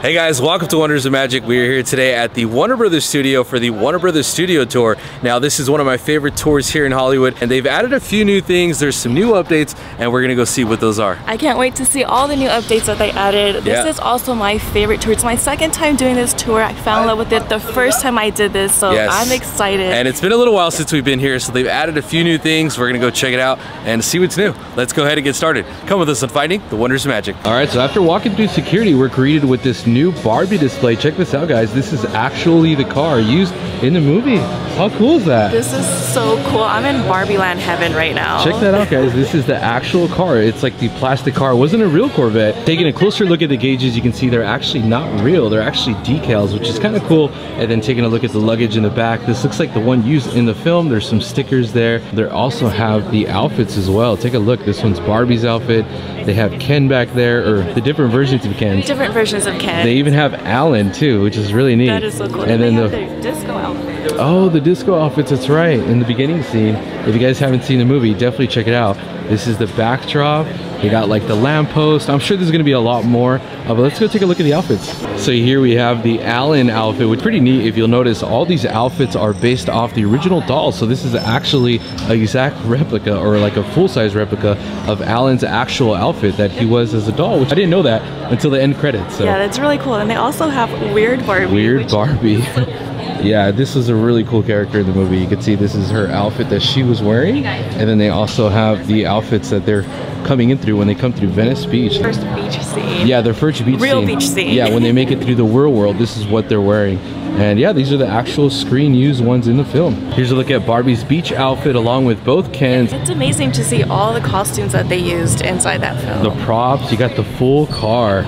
Hey guys, welcome to Wonders of Magic. We are here today at the Warner Brothers studio for the Warner Brothers Studio Tour. Now, this is one of my favorite tours here in Hollywood, and they've added a few new things. There's some new updates, and we're gonna go see what those are. I can't wait to see all the new updates that they added. This Yeah. is also my favorite tour. It's my second time doing this tour. I fell in love with it the first time I did this, so Yes. I'm excited. And it's been a little while since we've been here, so they've added a few new things. We're gonna go check it out and see what's new. Let's go ahead and get started. Come with us on Finding the Wonders of Magic. All right, so after walking through security, we're greeted with this new Barbie display. Check this out, guys. This is actually the car used in the movie. How cool is that? this is so cool. I'm in Barbie land heaven right now. Check that out, guys. This is the actual car. It's like the plastic car. It wasn't a real Corvette. Taking a closer look at the gauges, you can see they're actually not real. They're actually decals, which is kind of cool. And then taking a look at the luggage in the back, this looks like the one used in the film. There's some stickers there. They also have the outfits as well. Take a look. This one's Barbie's outfit. They have Ken back there, or the different versions of Ken. Different versions of Ken. They even have Alan too, which is really neat. that is so cool. And they then the disco outfit. oh, the disco outfits. That's right. In the beginning scene, if you guys haven't seen the movie, definitely check it out. This is the backdrop. They got like the lamppost. I'm sure there's gonna be a lot more, uh, but let's go take a look at the outfits. So here we have the Alan outfit, which is pretty neat. If you'll notice, all these outfits are based off the original doll. So this is actually a exact replica or like a full-size replica of Alan's actual outfit that he was as a doll, which I didn't know that until the end credits. So. Yeah, that's really cool. And they also have Weird Barbie. Weird Barbie. yeah, this is a really cool character in the movie. You can see this is her outfit that she was wearing. And then they also have the outfits that they're coming in through when they come through Venice Beach. First beach scene. Yeah, their first beach scene. Real scene. beach scene. Yeah, when they make it through the real world, this is what they're wearing. And yeah, these are the actual screen used ones in the film. Here's a look at Barbie's beach outfit along with both Kens. It's amazing to see all the costumes that they used inside that film. The props, you got the full car.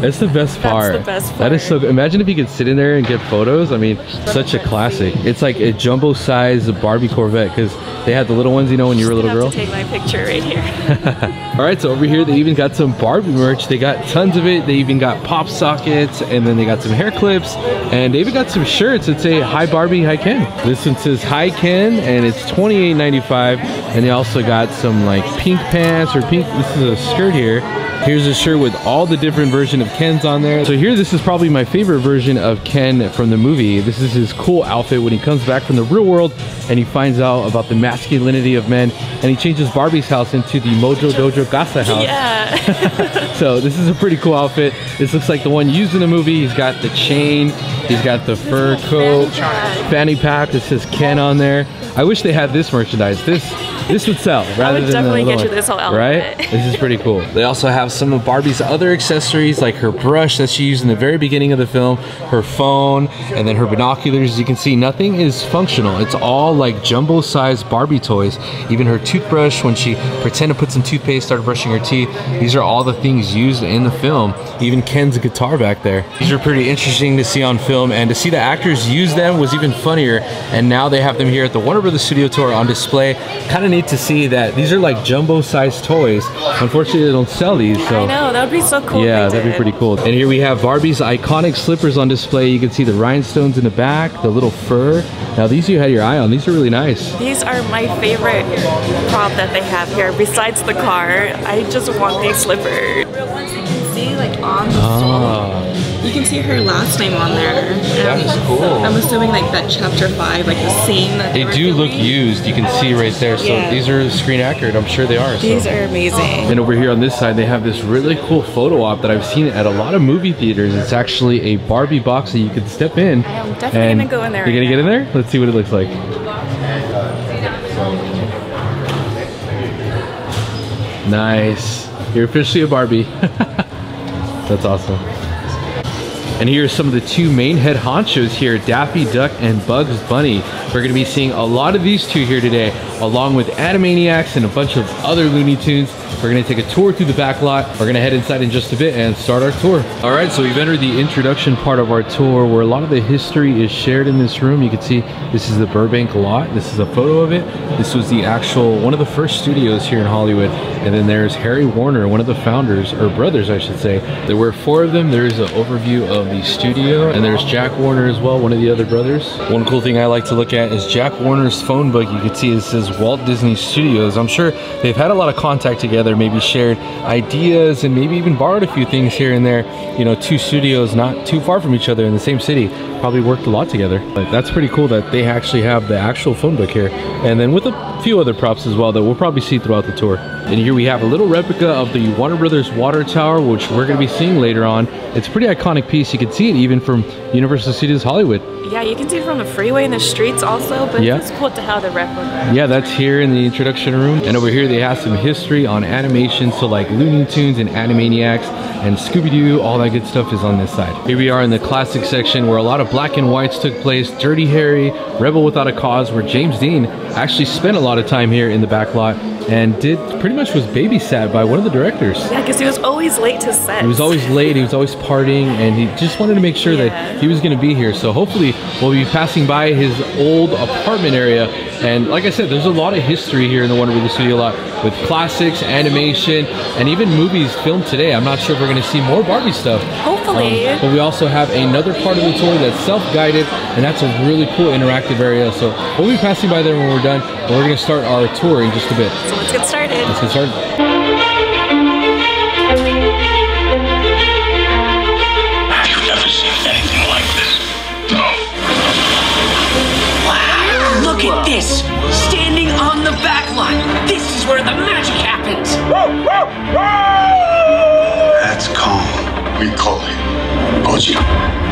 That's the best That's part. the best That is so good. Imagine if you could sit in there and get photos. I mean, such a classic. It's like a jumbo size Barbie Corvette because they had the little ones, you know, when you were a little girl. take my picture right here. All right, so over here they even got some Barbie merch. They got tons of it. They even got pop sockets, and then they got some hair clips, and they even got some shirts that say "Hi Barbie, Hi Ken." This one says "Hi Ken," and it's $28.95. And they also got some like pink pants or pink. This is a skirt here. Here's a shirt with all the different version of Ken's on there. So here, this is probably my favorite version of Ken from the movie. This is his cool outfit when he comes back from the real world and he finds out about the masculinity of men and he changes Barbie's house into the Mojo Dojo Casa house. Yeah. So this is a pretty cool outfit. This looks like the one used in the movie. He's got the chain, he's got the fur coat, fanny pack that says Ken on there. I wish they had this merchandise. This this would sell rather would than definitely the get you this whole one. Right? This is pretty cool. They also have some of Barbie's other accessories like her brush that she used in the very beginning of the film, her phone, and then her binoculars. As you can see, nothing is functional. It's all like jumbo sized Barbie toys. Even her toothbrush when she pretended to put some toothpaste, started brushing her teeth. These are all the things used in the film. Even Ken's guitar back there. These are pretty interesting to see on film and to see the actors use them was even funnier. And now they have them here at the Warner Brothers Studio Tour on display. Kind of neat to see that these are like jumbo sized toys. Unfortunately, they don't sell these. So I know, that would be so cool. yeah, that'd be pretty cool. And here we have Barbie's iconic slippers on display. You can see the rhinestones in the back, the little fur. Now these you had your eye on. These are really nice. These are my favorite prop that they have here. Besides the car, I just want these slippers. Real ones you can see like on the ah. sole. You can see her last name on there. that is um, cool. I'm assuming like that chapter five, like the scene that They were do look used. You can see right there. So Yeah. these are screen accurate. I'm sure they are. so. These are amazing. And over here on this side, they have this really cool photo op that I've seen at a lot of movie theaters. It's actually a Barbie box that you can step in. I am definitely and gonna go in there You're right gonna get in there? Let's see what it looks like. Nice. You're officially a Barbie. That's awesome. And here are some of the two main head honchos here, Daffy Duck and Bugs Bunny. We're gonna be seeing a lot of these two here today, along with Animaniacs and a bunch of other Looney Tunes. We're gonna take a tour through the back lot. We're gonna head inside in just a bit and start our tour. All right, so we've entered the introduction part of our tour where a lot of the history is shared in this room. You can see this is the Burbank lot. This is a photo of it. This was the actual, one of the first studios here in Hollywood. And then there's Harry Warner, one of the founders, or brothers, I should say. There were four of them. There's an overview of the studio, and there's Jack Warner as well, one of the other brothers. One cool thing I like to look at is Jack Warner's phone book. You can see it says Walt Disney Studios. I'm sure they've had a lot of contact together, maybe shared ideas, and maybe even borrowed a few things here and there. You know, two studios not too far from each other in the same city probably worked a lot together. But that's pretty cool that they actually have the actual phone book here. And then with a few other props as well that we'll probably see throughout the tour. And here we have a little replica of the Warner Brothers water tower, which we're gonna be seeing later on. It's a pretty iconic piece. You can see it even from Universal Studios Hollywood. Yeah, you can see it from the freeway and the streets also, but Yeah. it's cool to have the replica. Yeah, that's here in the introduction room. And over here they have some history on animation, so like Looney Tunes and Animaniacs and Scooby-Doo, all that good stuff is on this side. Here we are in the classic section where a lot of black and whites took place. Dirty Harry, Rebel Without a Cause, where James Dean actually spent a lot of time here in the back lot and did pretty much was babysat by one of the directors. Yeah, because he was always late to set. He was always late, he was always partying, and he just wanted to make sure Yeah. that he was going to be here. So hopefully we'll be passing by his old apartment area. And like I said, there's a lot of history here in the Warner Brothers Studio a lot with classics, animation, and even movies filmed today. I'm not sure if we're going to see more Barbie stuff. Hopefully. Um, but we also have another part of the tour that's self-guided, and that's a really cool interactive area. So we'll be passing by there when we're done, and we're going to start our tour in just a bit. So let's get started. Let's get started. This! Standing on the back lot! This is where the magic happens! That's calm. We call it Gojira.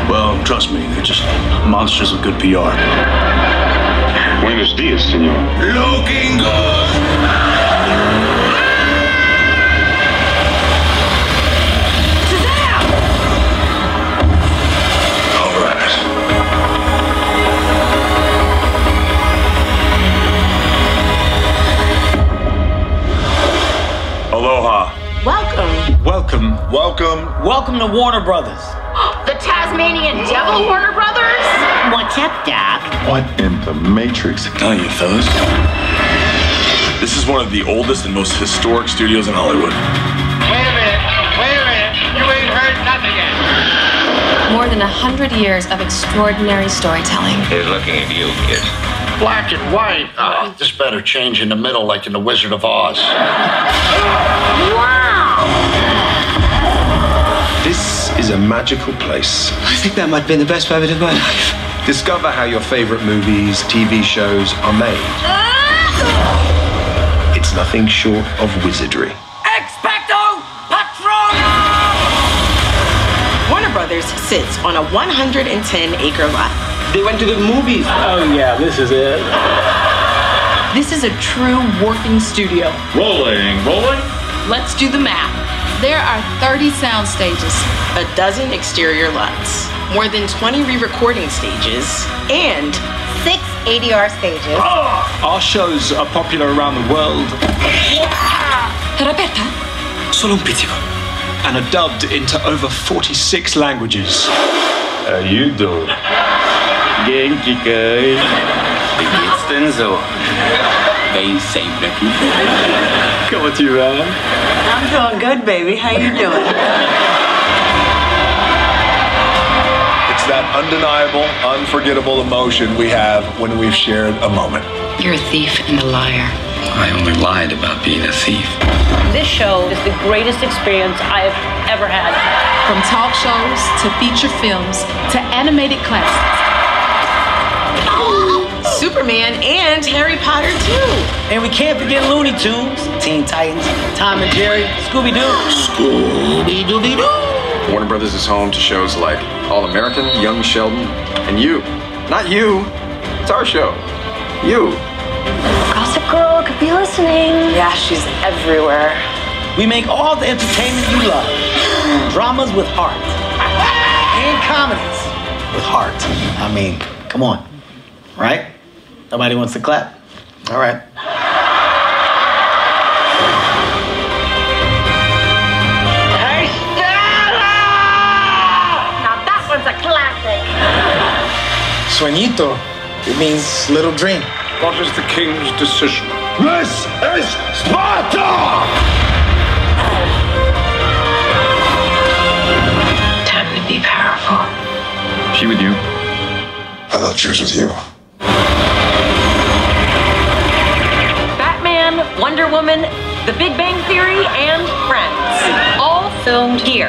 Well, trust me, they're just monsters with good PR. Buenos dias, senor. Looking good. Welcome. Welcome. Welcome. Welcome to Warner Brothers. The Tasmanian Devil Warner Brothers? What's up, Doc? What in the Matrix? Tell you, fellas. This is one of the oldest and most historic studios in Hollywood. Wait a minute. Wait a minute. You ain't heard nothing yet. More than a hundred years of extraordinary storytelling. He's looking at you, kid. Black and white. Oh. oh, this better change in the middle like in The Wizard of Oz. Wow. This is a magical place. I think that might have been the best moment of my life. Discover how your favorite movies, TV shows are made. It's nothing short of wizardry. Expecto Patronum! Warner Brothers sits on a 110 acre lot. They went to the movies. Oh, yeah, this is it. This is a true working studio. Rolling, rolling. Let's do the math. There are 30 sound stages. a dozen exterior lots, more than 20 re-recording stages, and Six ADR stages. Ah! Our shows are popular around the world Roberta, Solo un pizzico. and are dubbed into over 46 languages. How you doing? Genki kai. Wie geht's denn so? They say Becky. Coming to you, man. I'm doing good, baby. How you doing? It's that undeniable, unforgettable emotion we have when we've shared a moment. you're a thief and a liar. I only lied about being a thief. This show is the greatest experience I have ever had. From talk shows to feature films to animated classics. Superman and Harry Potter too. And we can't forget Looney Tunes, Teen Titans, Tom and Jerry, Scooby Doo. Scooby Dooby Doo. Warner Brothers is home to shows like All American, Young Sheldon, and you. Not you. It's our show. You. Gossip Girl could be listening. Yeah, she's everywhere. We make all the entertainment you love. Dramas with heart. And comedies with heart. I mean, come on. Right? Nobody wants to clap. All right. Now that one's a classic. Sueñito. It means little dream. What is the king's decision? This is Sparta! Time to be powerful. She with you? I thought she was with you. Wonder Woman, The Big Bang Theory, and Friends. All filmed here.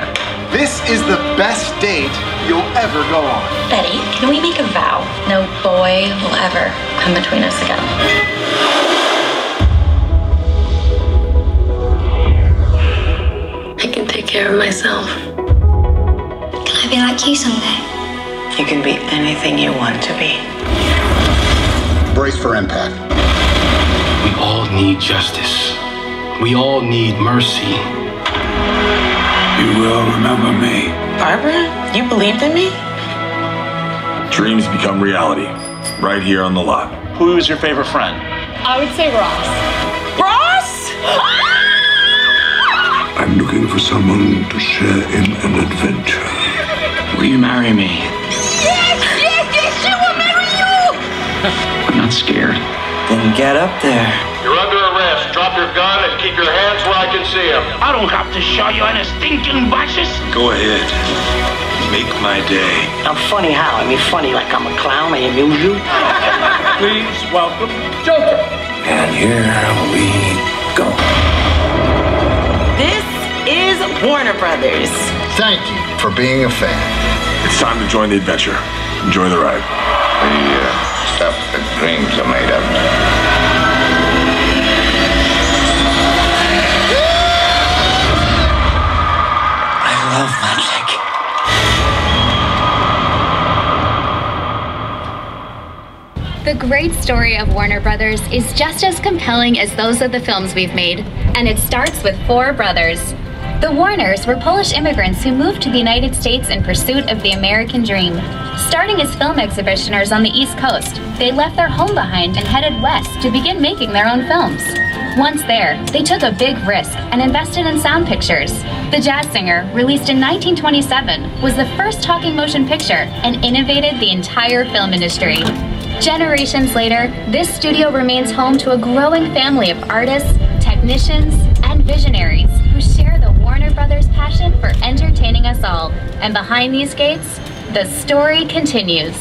This is the best date you'll ever go on. Betty, can we make a vow? No boy will ever come between us again. I can take care of myself. Can I be like you someday? You can be anything you want to be. Brace for impact. We all need justice. We all need mercy. You will remember me. Barbara, you believed in me? Dreams become reality. Right here on the lot. Who is your favorite friend? I would say Ross. Ross! I'm looking for someone to share in an adventure. Will you marry me? Yes, yes, yes, she will marry you! I'm not scared. Then get up there. You're under arrest. Drop your gun and keep your hands where I can see them. I don't have to show you any stinking bushes. Go ahead. Make my day. I'm funny how? I mean funny like I'm a clown, I amuse you. Please welcome Joker. And here we go. This is Warner Brothers. Thank you for being a fan. It's time to join the adventure. Enjoy the ride. The uh, stuff that dreams are made of. I love magic. The great story of Warner Brothers is just as compelling as those of the films we've made, and it starts with four brothers. The Warners were Polish immigrants who moved to the United States in pursuit of the American dream. Starting as film exhibitioners on the East Coast, they left their home behind and headed west to begin making their own films. Once there, they took a big risk and invested in sound pictures. The Jazz Singer, released in 1927, was the first talking motion picture and innovated the entire film industry. Generations later, this studio remains home to a growing family of artists, technicians, and visionaries who share the Warner Brothers passion for entertaining us all. And behind these gates, the story continues.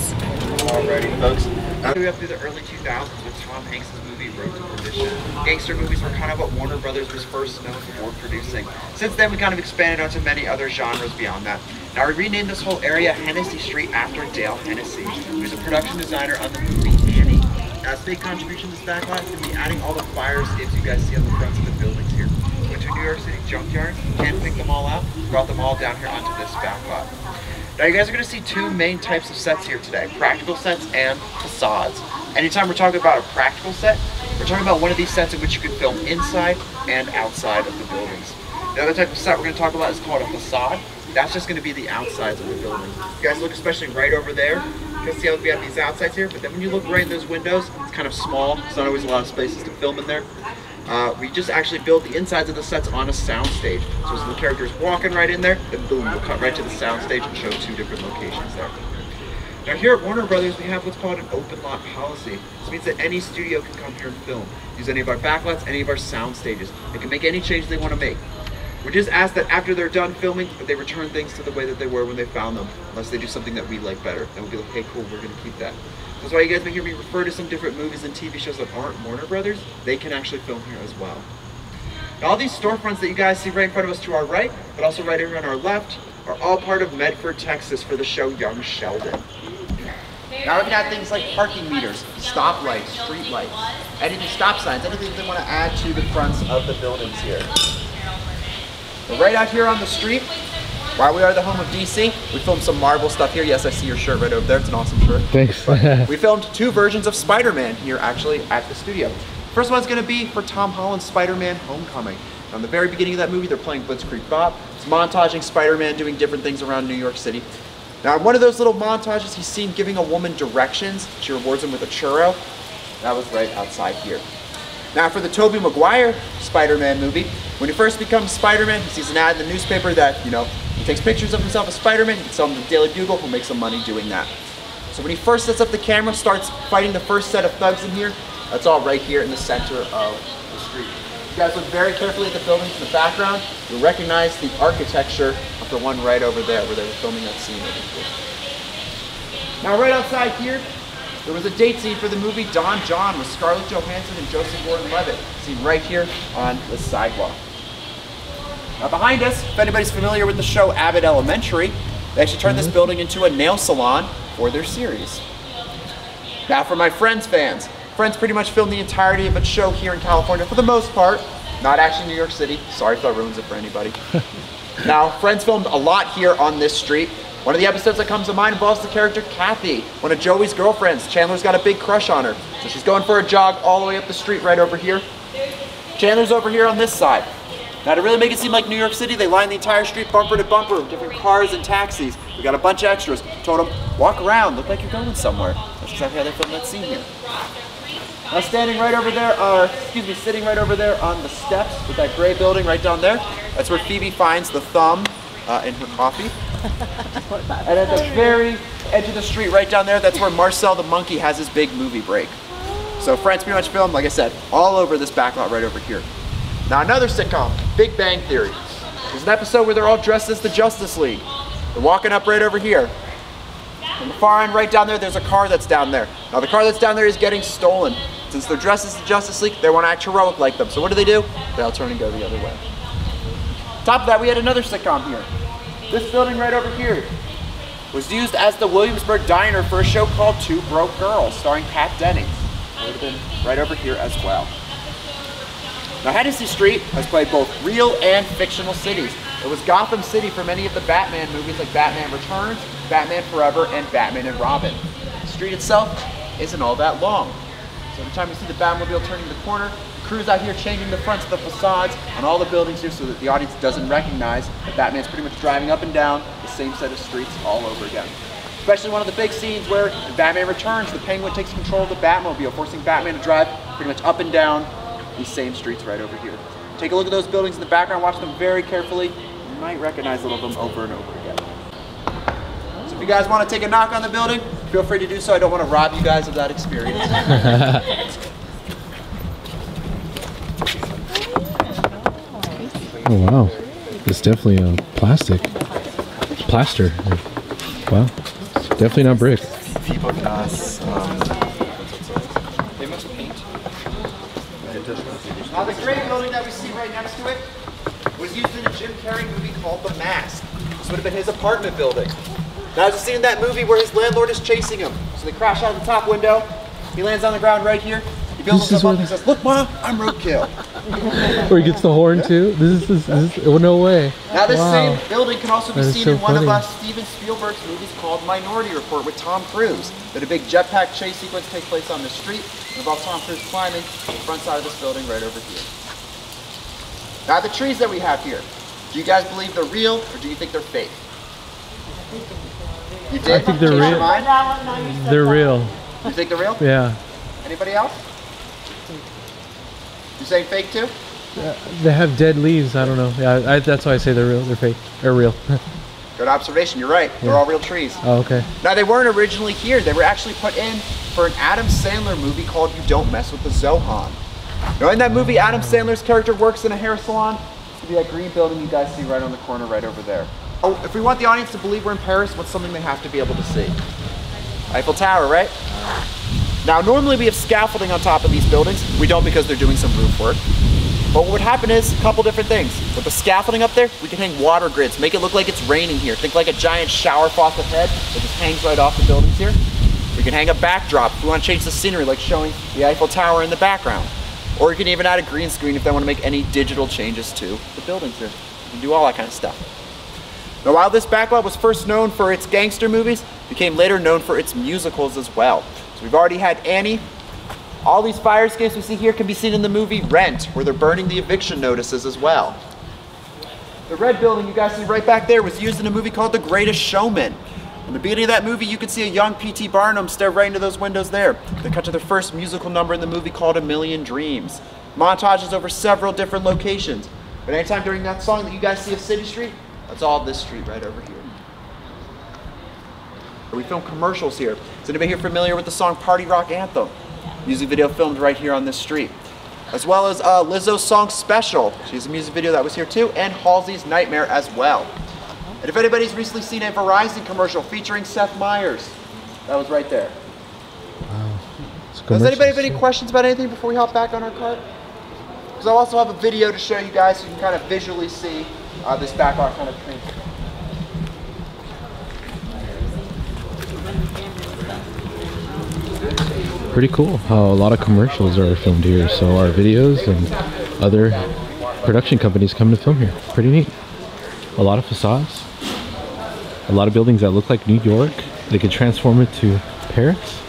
Alrighty, folks. Uh, we up through the early 2000s with Tom Hanks' movie Road to Perdition. Gangster movies were kind of what Warner Brothers was first known for producing. Since then, we kind of expanded onto many other genres beyond that. Now, we renamed this whole area Hennessy Street after Dale Hennessy, who's a production designer on the movie Annie. As big contribution to this backlot is going to be adding all the fire escapes you guys see on the fronts of the buildings here. Went to New York City junkyard, hand picked them all out, brought them all down here onto this backlot. Now you guys are going to see two main types of sets here today, practical sets and facades. Anytime we're talking about a practical set, we're talking about one of these sets in which you can film inside and outside of the buildings. The other type of set we're going to talk about is called a facade. That's just going to be the outsides of the building. You guys look especially right over there. You can see how we have these outsides here, but then when you look right in those windows, it's kind of small. There's not always a lot of spaces to film in there. Uh, we just actually build the insides of the sets on a soundstage. So as the character's walking right in there, then boom, we'll cut right to the soundstage and show two different locations there. Now here at Warner Brothers, we have what's called an open lot policy. This means that any studio can come here and film, use any of our backlots, any of our sound stages. They can make any change they want to make. We just ask that after they're done filming, they return things to the way that they were when they found them, unless they do something that we like better. Then we'll be like, hey, cool, we're going to keep that. That's why you guys may hear me refer to some different movies and TV shows that aren't Warner Brothers. They can actually film here as well. Now, all these storefronts that you guys see right in front of us to our right, but also right here on our left, are all part of Medford, Texas for the show Young Sheldon. Now looking at things like parking meters, stoplights, street lights, anything stop signs, anything they want to add to the fronts of the buildings here. But right out here on the street, while we are the home of DC, we filmed some Marvel stuff here. Yes, I see your shirt right over there. It's an awesome shirt. Thanks. we filmed two versions of Spider-Man here actually at the studio. First one's gonna be for Tom Holland's Spider-Man Homecoming. On the very beginning of that movie, they're playing Blitzkrieg Bop. It's montaging Spider-Man doing different things around New York City. Now, in one of those little montages, he's seen giving a woman directions. She rewards him with a churro. That was right outside here. Now, for the Tobey Maguire Spider-Man movie, when he first becomes Spider-Man, he sees an ad in the newspaper that, you know, he takes pictures of himself as Spider-Man, he can sell them to the Daily Bugle, who'll make some money doing that. So when he first sets up the camera, starts fighting the first set of thugs in here, That's all right here in the center of the street. You guys look very carefully at the buildings in the background, you'll recognize the architecture of the one right over there where they were filming that scene. Now right outside here, there was a date scene for the movie Don Jon with Scarlett Johansson and Joseph Gordon-Levitt, seen right here on the sidewalk. Now behind us, if anybody's familiar with the show Abbott Elementary, they actually turned this mm-hmm. building into a nail salon for their series. Now for my Friends fans, Friends pretty much filmed the entirety of its show here in California for the most part, not actually New York City. Sorry if that ruins it for anybody. now, Friends filmed a lot here on this street. One of the episodes that comes to mind involves the character Kathy, one of Joey's girlfriends. Chandler's got a big crush on her, so she's going for a jog all the way up the street right over here. Chandler's over here on this side. Now to really make it seem like New York City, they lined the entire street bumper to bumper with different cars and taxis. We got a bunch of extras. Told them, walk around, look like you're going somewhere. That's exactly how they filmed that scene here. Now standing right over there, or excuse me, sitting right over there on the steps with that gray building right down there, that's where Phoebe finds the thumb uh, in her coffee. and at the very edge of the street right down there, that's where Marcel the monkey has his big movie break. So Friends pretty much filmed, like I said, all over this backlot right over here. Now another sitcom, Big Bang Theory. There's an episode where they're all dressed as the Justice League. They're walking up right over here. On the far end, right down there, there's a car that's down there. Now the car that's down there is getting stolen. Since they're dressed as the Justice League, they want to act heroic like them. So what do they do? They all turn and go the other way. Top of that, we had another sitcom here. This building right over here was used as the Williamsburg Diner for a show called Two Broke Girls, starring Kat Dennings. Would have been right over here as well. Now Hennessy Street has played both real and fictional cities. It was Gotham City for many of the Batman movies like Batman Returns, Batman Forever, and Batman and Robin. The street itself isn't all that long. So every time you see the Batmobile turning the corner, crew's out here changing the fronts of the facades on all the buildings here so that the audience doesn't recognize that Batman's pretty much driving up and down the same set of streets all over again. Especially one of the big scenes where Batman Returns, the Penguin takes control of the Batmobile, forcing Batman to drive pretty much up and down these same streets right over here. Take a look at those buildings in the background, watch them very carefully. You might recognize a little of them over and over again. So if you guys want to take a knock on the building, feel free to do so. I don't want to rob you guys of that experience. Oh wow, it's definitely a plastic plaster. Wow, definitely not brick. People glass. They must paint. Now the gray building that we see right next to it was used in a Jim Carrey movie called The Mask. This would have been his apartment building. Now a scene in that movie where his landlord is chasing him. So they crash out of the top window. He lands on the ground right here. He This is himself up and says, look ma, I'm roadkill. Where he gets the horn too. This is, this is oh no way. Now this Wow. same building can also be seen so in one of uh, Steven Spielberg's movies called Minority Report with Tom Cruise. That a big jetpack chase sequence takes place on the street and involves Tom Cruise climbing the front side of this building right over here. Now the trees that we have here, do you guys believe they're real or do you think they're fake? You did? I think they're Change real. They're real. You think they're real? Yeah. Anybody else? Saying fake too? Uh, They have dead leaves. I don't know. Yeah, I, that's why I say they're real. They're fake. They're real. Good observation. You're right. They're Yeah. all real trees. oh, okay. Now they weren't originally here. They were actually put in for an Adam Sandler movie called You Don't Mess with the Zohan. Now in that movie, Adam Sandler's character works in a hair salon. It's gonna be that green building you guys see right on the corner right over there. Oh, if we want the audience to believe we're in Paris, what's something they have to be able to see? Eiffel Tower, right? Now normally we have scaffolding on top of these buildings. We don't because they're doing some roof work. But what would happen is a couple different things. With the scaffolding up there, we can hang water grids, make it look like it's raining here. Think like a giant shower faucet head that just hangs right off the buildings here. We can hang a backdrop if we want to change the scenery, like showing the Eiffel Tower in the background. Or you can even add a green screen if they want to make any digital changes to the buildings here. You can do all that kind of stuff. Now, while this backlot was first known for its gangster movies, it became later known for its musicals as well. So we've already had Annie. All these fire escapes we see here can be seen in the movie Rent, where they're burning the eviction notices as well. The red building you guys see right back there was used in a movie called The Greatest Showman. In the beginning of that movie, you could see a young P.T. Barnum stare right into those windows there. They cut to their first musical number in the movie called A Million Dreams. Montages over several different locations. But anytime during that song that you guys see of City Street, that's all this street right over here. We film commercials here. Is anybody here familiar with the song Party Rock Anthem? music video filmed right here on this street. As well as uh, Lizzo's song Special. She's a music video that was here too, and Halsey's Nightmare as well. And if anybody's recently seen a Verizon commercial featuring Seth Meyers, that was right there. Does anybody have any questions about anything before we hop back on our cart? Because I also have a video to show you guys so you can kind of visually see uh, this backlot kind of thing. Pretty cool how a lot of commercials are filmed here. So our videos and other production companies come to film here. Pretty neat. A lot of facades. A lot of buildings that look like New York. They could transform it to Paris.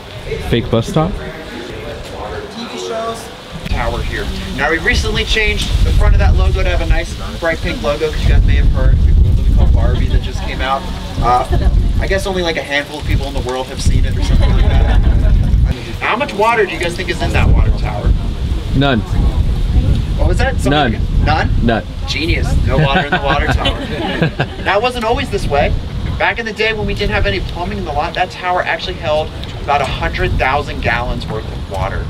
Fake bus stop. TV shows. Tower here. Now we recently changed the front of that logo to have a nice bright pink logo because you guys may have heard we have a movie called Barbie that just came out. Uh, I guess only like a handful of people in the world have seen it or something like that. How much water do you guys think is in that water tower? None. What was that? Something None. None? None. Genius. No water in the water tower. that wasn't always this way. Back in the day when we didn't have any plumbing in the lot, that tower actually held about 100,000 gallons worth of water.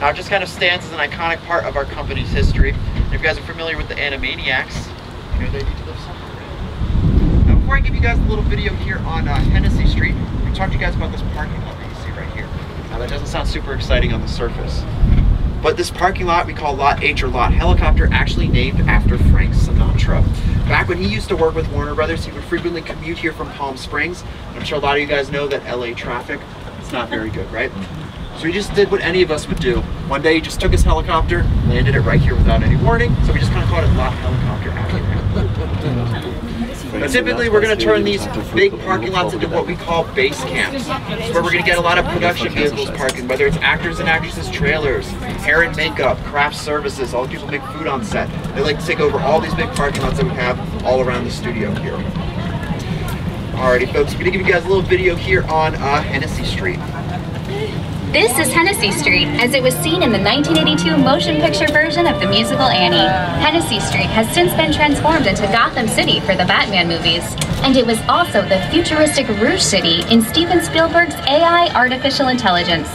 Now it just kind of stands as an iconic part of our company's history. And if you guys are familiar with the Animaniacs, you know they need to live somewhere. Now before I give you guys a little video here on uh, Hennessy Street, I'm going to talk to you guys about this parking lot that you see right here. Now that doesn't sound super exciting on the surface. But this parking lot we call Lot H or Lot Helicopter actually named after Frank Sinatra. Back when he used to work with Warner Brothers, he would frequently commute here from Palm Springs. I'm sure a lot of you guys know that LA traffic, it's not very good, right? So he just did what any of us would do. One day he just took his helicopter, landed it right here without any warning, so we just kind of called it Lot Helicopter after typically we're going to turn these big parking lots into what we call base camps. Where we're going to get a lot of production vehicles parking, whether it's actors and actresses' trailers, hair and makeup, craft services, all the people make food on set. They like to take over all these big parking lots that we have all around the studio here. Alrighty folks, I'm going to give you guys a little video here on uh, Hennessy Street. This is Hennessy Street, as it was seen in the 1982 motion picture version of the musical Annie. Hennessy Street has since been transformed into Gotham City for the Batman movies, and it was also the futuristic Rouge City in Steven Spielberg's AI artificial intelligence.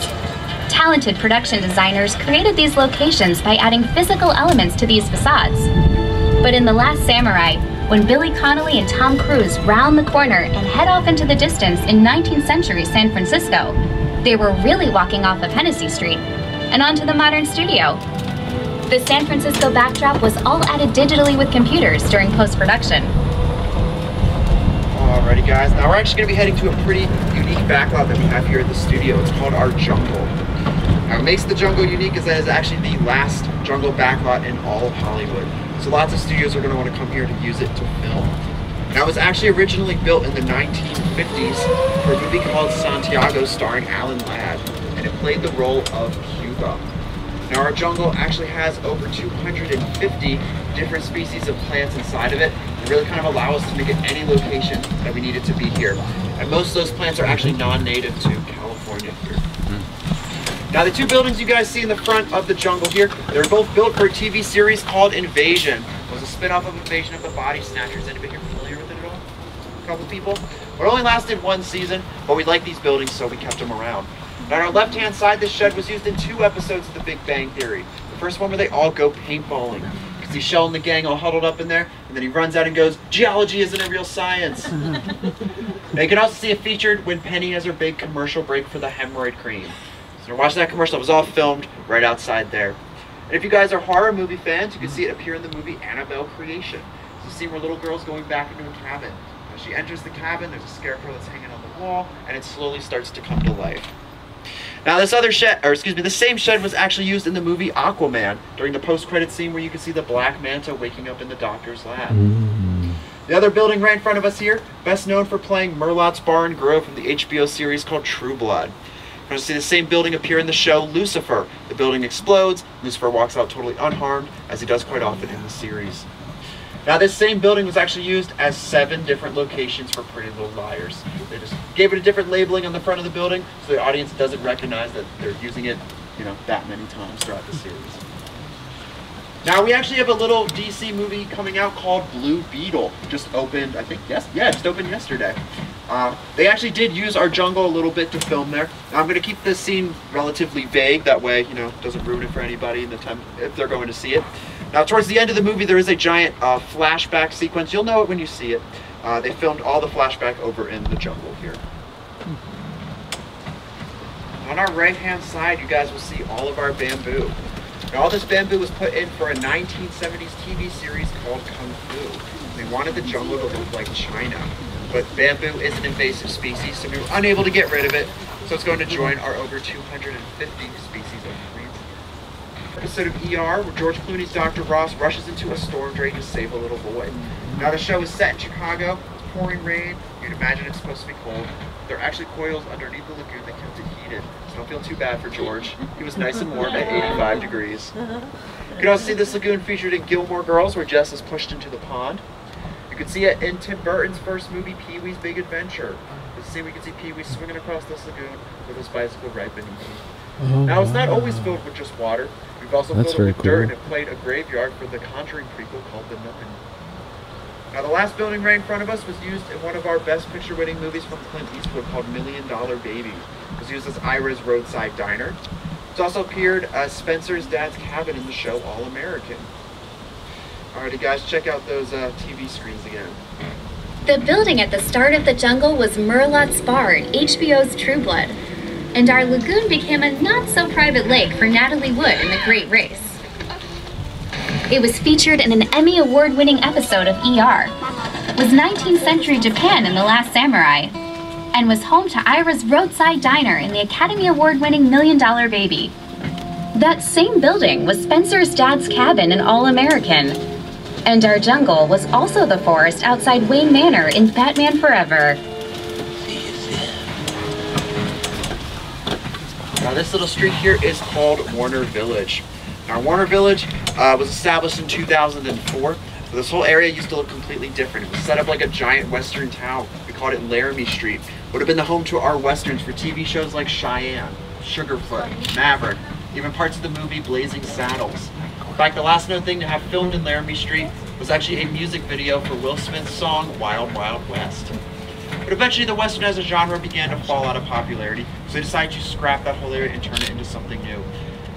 Talented production designers created these locations by adding physical elements to these facades. But in The Last Samurai, when Billy Connolly and Tom Cruise round the corner and head off into the distance in 19th century San Francisco, they were really walking off of Hennessy Street and onto the modern studio. The San Francisco backdrop was all added digitally with computers during post-production. Alrighty guys, now we're actually going to be heading to a pretty unique backlot that we have here at the studio. It's called our Jungle. Now what makes the Jungle unique is that it's actually the last Jungle backlot in all of Hollywood. So lots of studios are going to want to come here to use it to film. Now it was actually originally built in the 1950s for a movie called Santiago starring Alan Ladd, and it played the role of Cuba. Now our jungle actually has over 250 different species of plants inside of it and really kind of allow us to make it any location that we need it to be here. And most of those plants are actually non-native to California here. Hmm. Now the two buildings you guys see in the front of the jungle here, they're both built for a TV series called Invasion. It was a spin-off of Invasion of the Body Snatchers. Anybody here familiar with it at all? A couple people? It only lasted one season, but we liked these buildings so we kept them around. Now on our left-hand side, this shed was used in two episodes of The Big Bang Theory. The first one where they all go paintballing. You can see Sheldon and the gang all huddled up in there, and then he runs out and goes, geology isn't a real science. now you can also see it featured when Penny has her big commercial break for the hemorrhoid cream. So watching that commercial. It was all filmed right outside there. And if you guys are horror movie fans, you can see it appear in the movie Annabelle Creation. It's a scene where little girl's going back into a cabin. She enters the cabin, there's a scarecrow that's hanging on the wall, and it slowly starts to come to life. Now this other shed, or excuse me, the same shed was actually used in the movie Aquaman during the post-credit scene where you can see the Black Manta waking up in the doctor's lab. Mm. The other building right in front of us here, best known for playing Merlotte's Bar and Grill from the HBO series called True Blood. You're going to see the same building appear in the show Lucifer. The building explodes, Lucifer walks out totally unharmed, as he does quite often in the series. Now this same building was actually used as seven different locations for Pretty Little Liars. They just gave it a different labeling on the front of the building so the audience doesn't recognize that they're using it, you know, that many times throughout the series. Now we actually have a little DC movie coming out called Blue Beetle. Just opened, I think, yes, yeah, just opened yesterday. Uh, they actually did use our jungle a little bit to film there. Now, I'm going to keep this scene relatively vague, that way, you know, doesn't ruin it for anybody in the time if they're going to see it. Now, towards the end of the movie, there is a giant uh, flashback sequence. You'll know it when you see it. Uh, they filmed all the flashback over in the jungle here. On our right-hand side, you guys will see all of our bamboo. Now, all this bamboo was put in for a 1970s TV series called Kung Fu. They wanted the jungle to look like China, but bamboo is an invasive species, so we were unable to get rid of it. So it's going to join our over 250 species. Episode of ER, where George Clooney's Dr. Ross rushes into a storm drain to save a little boy. Now the show is set in Chicago. It's pouring rain. You'd imagine it's supposed to be cold. There are actually coils underneath the lagoon that kept it heated. So don't feel too bad for George. He was nice and warm at 85 degrees. You can also see this lagoon featured in Gilmore Girls, where Jess is pushed into the pond. You can see it in Tim Burton's first movie, Pee-wee's Big Adventure. You see, we can see Pee-wee swinging across this lagoon with his bicycle right beneath him. Now, it's not always filled with just water. We've also That's filled it very with dirt and cool. it played a graveyard for the Conjuring prequel called The Nun. Now, the last building right in front of us was used in one of our best picture-winning movies from Clint Eastwood called Million Dollar Baby. It was used as Ira's roadside diner. It's also appeared as Spencer's dad's cabin in the show All American. Alrighty, guys, check out those uh, TV screens again. The building at the start of the jungle was Merlotte's Bar in HBO's True Blood, and our lagoon became a not so private lake for Natalie Wood in The Great Race. It was featured in an Emmy Award winning episode of ER, was 19th century Japan in The Last Samurai, and was home to Ira's Roadside Diner in the Academy Award winning Million Dollar Baby. That same building was Spencer's dad's cabin in All American, and our jungle was also the forest outside Wayne Manor in Batman Forever. Now this little street here is called Warner Village. Now Warner Village uh, was established in 2004. So this whole area used to look completely different. It was set up like a giant western town. We called it Laramie Street. Would have been the home to our westerns for TV shows like Cheyenne, Sugarfoot, Maverick, even parts of the movie Blazing Saddles. In fact, the last known thing to have filmed in Laramie Street was actually a music video for Will Smith's song Wild Wild West. But eventually the Western as a genre began to fall out of popularity, so they decided to scrap that whole area and turn it into something new.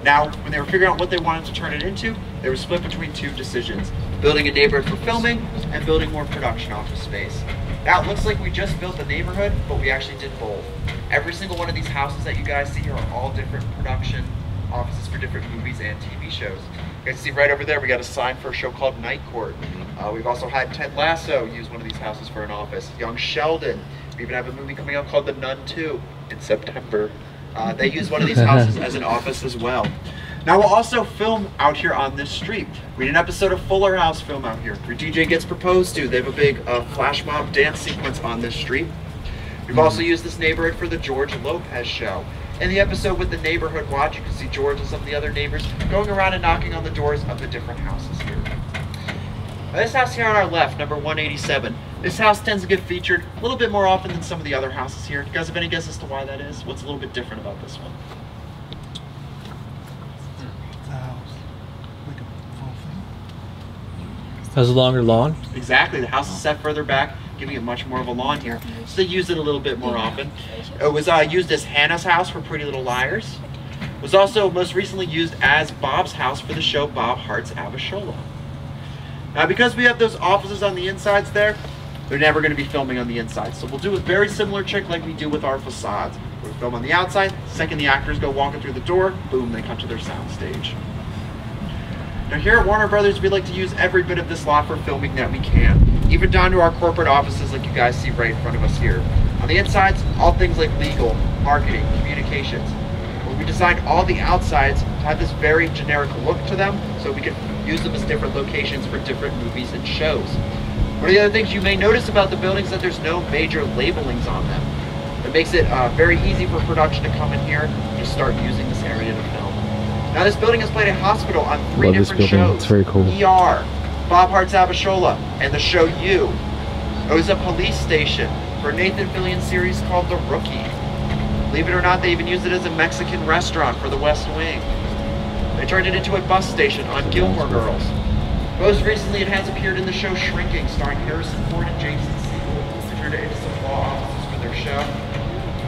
Now, when they were figuring out what they wanted to turn it into, they were split between two decisions. Building a neighborhood for filming and building more production office space. Now, it looks like we just built the neighborhood, but we actually did both. Every single one of these houses that you guys see here are all different production offices for different movies and TV shows. You guys see right over there, we got a sign for a show called Night Court. Uh, we've also had Ted Lasso use one of these houses for an office. Young Sheldon. We even have a movie coming out called The Nun 2 in September. Uh, they use one of these houses as an office as well. Now we'll also film out here on this street. We did an episode of Fuller House film out here where DJ gets proposed to. They have a big uh, flash mob dance sequence on this street. We've also used this neighborhood for the George Lopez show. In the episode with the neighborhood watch, you can see George and some of the other neighbors going around and knocking on the doors of the different houses here. Now, this house here on our left, number 187, this house tends to get featured a little bit more often than some of the other houses here. Do you guys have any guess as to why that is? What's a little bit different about this one? Has a longer lawn. Exactly. The house is set further back, giving it much more of a lawn here. So they use it a little bit more often. It was uh, used as Hannah's house for Pretty Little Liars. It was also most recently used as Bob's house for the show Bob Hearts Abishola. Now, because we have those offices on the insides there, they're never going to be filming on the inside. So we'll do a very similar trick like we do with our facades. We film on the outside, second the actors go walking through the door, boom, they come to their sound stage. Now here at Warner Brothers, we like to use every bit of this lot for filming that we can, even down to our corporate offices like you guys see right in front of us here. On the insides, all things like legal, marketing, communications. We designed all the outsides to have this very generic look to them so we can use them as different locations for different movies and shows. One of the other things you may notice about the buildings is that there's no major labelings on them. It makes it uh, very easy for production to come in here and just start using this area. Now this building has played a hospital on three Love different shows. It's very cool. ER, Bob Hearts Abishola, and the show You. It was a police station for Nathan Fillion series called The Rookie. Believe it or not, they even used it as a Mexican restaurant for the West Wing. They turned it into a bus station on Gilmore Girls. Most recently, it has appeared in the show Shrinking, starring Harrison Ford and Jason Segel. They turned it into some law offices for their show.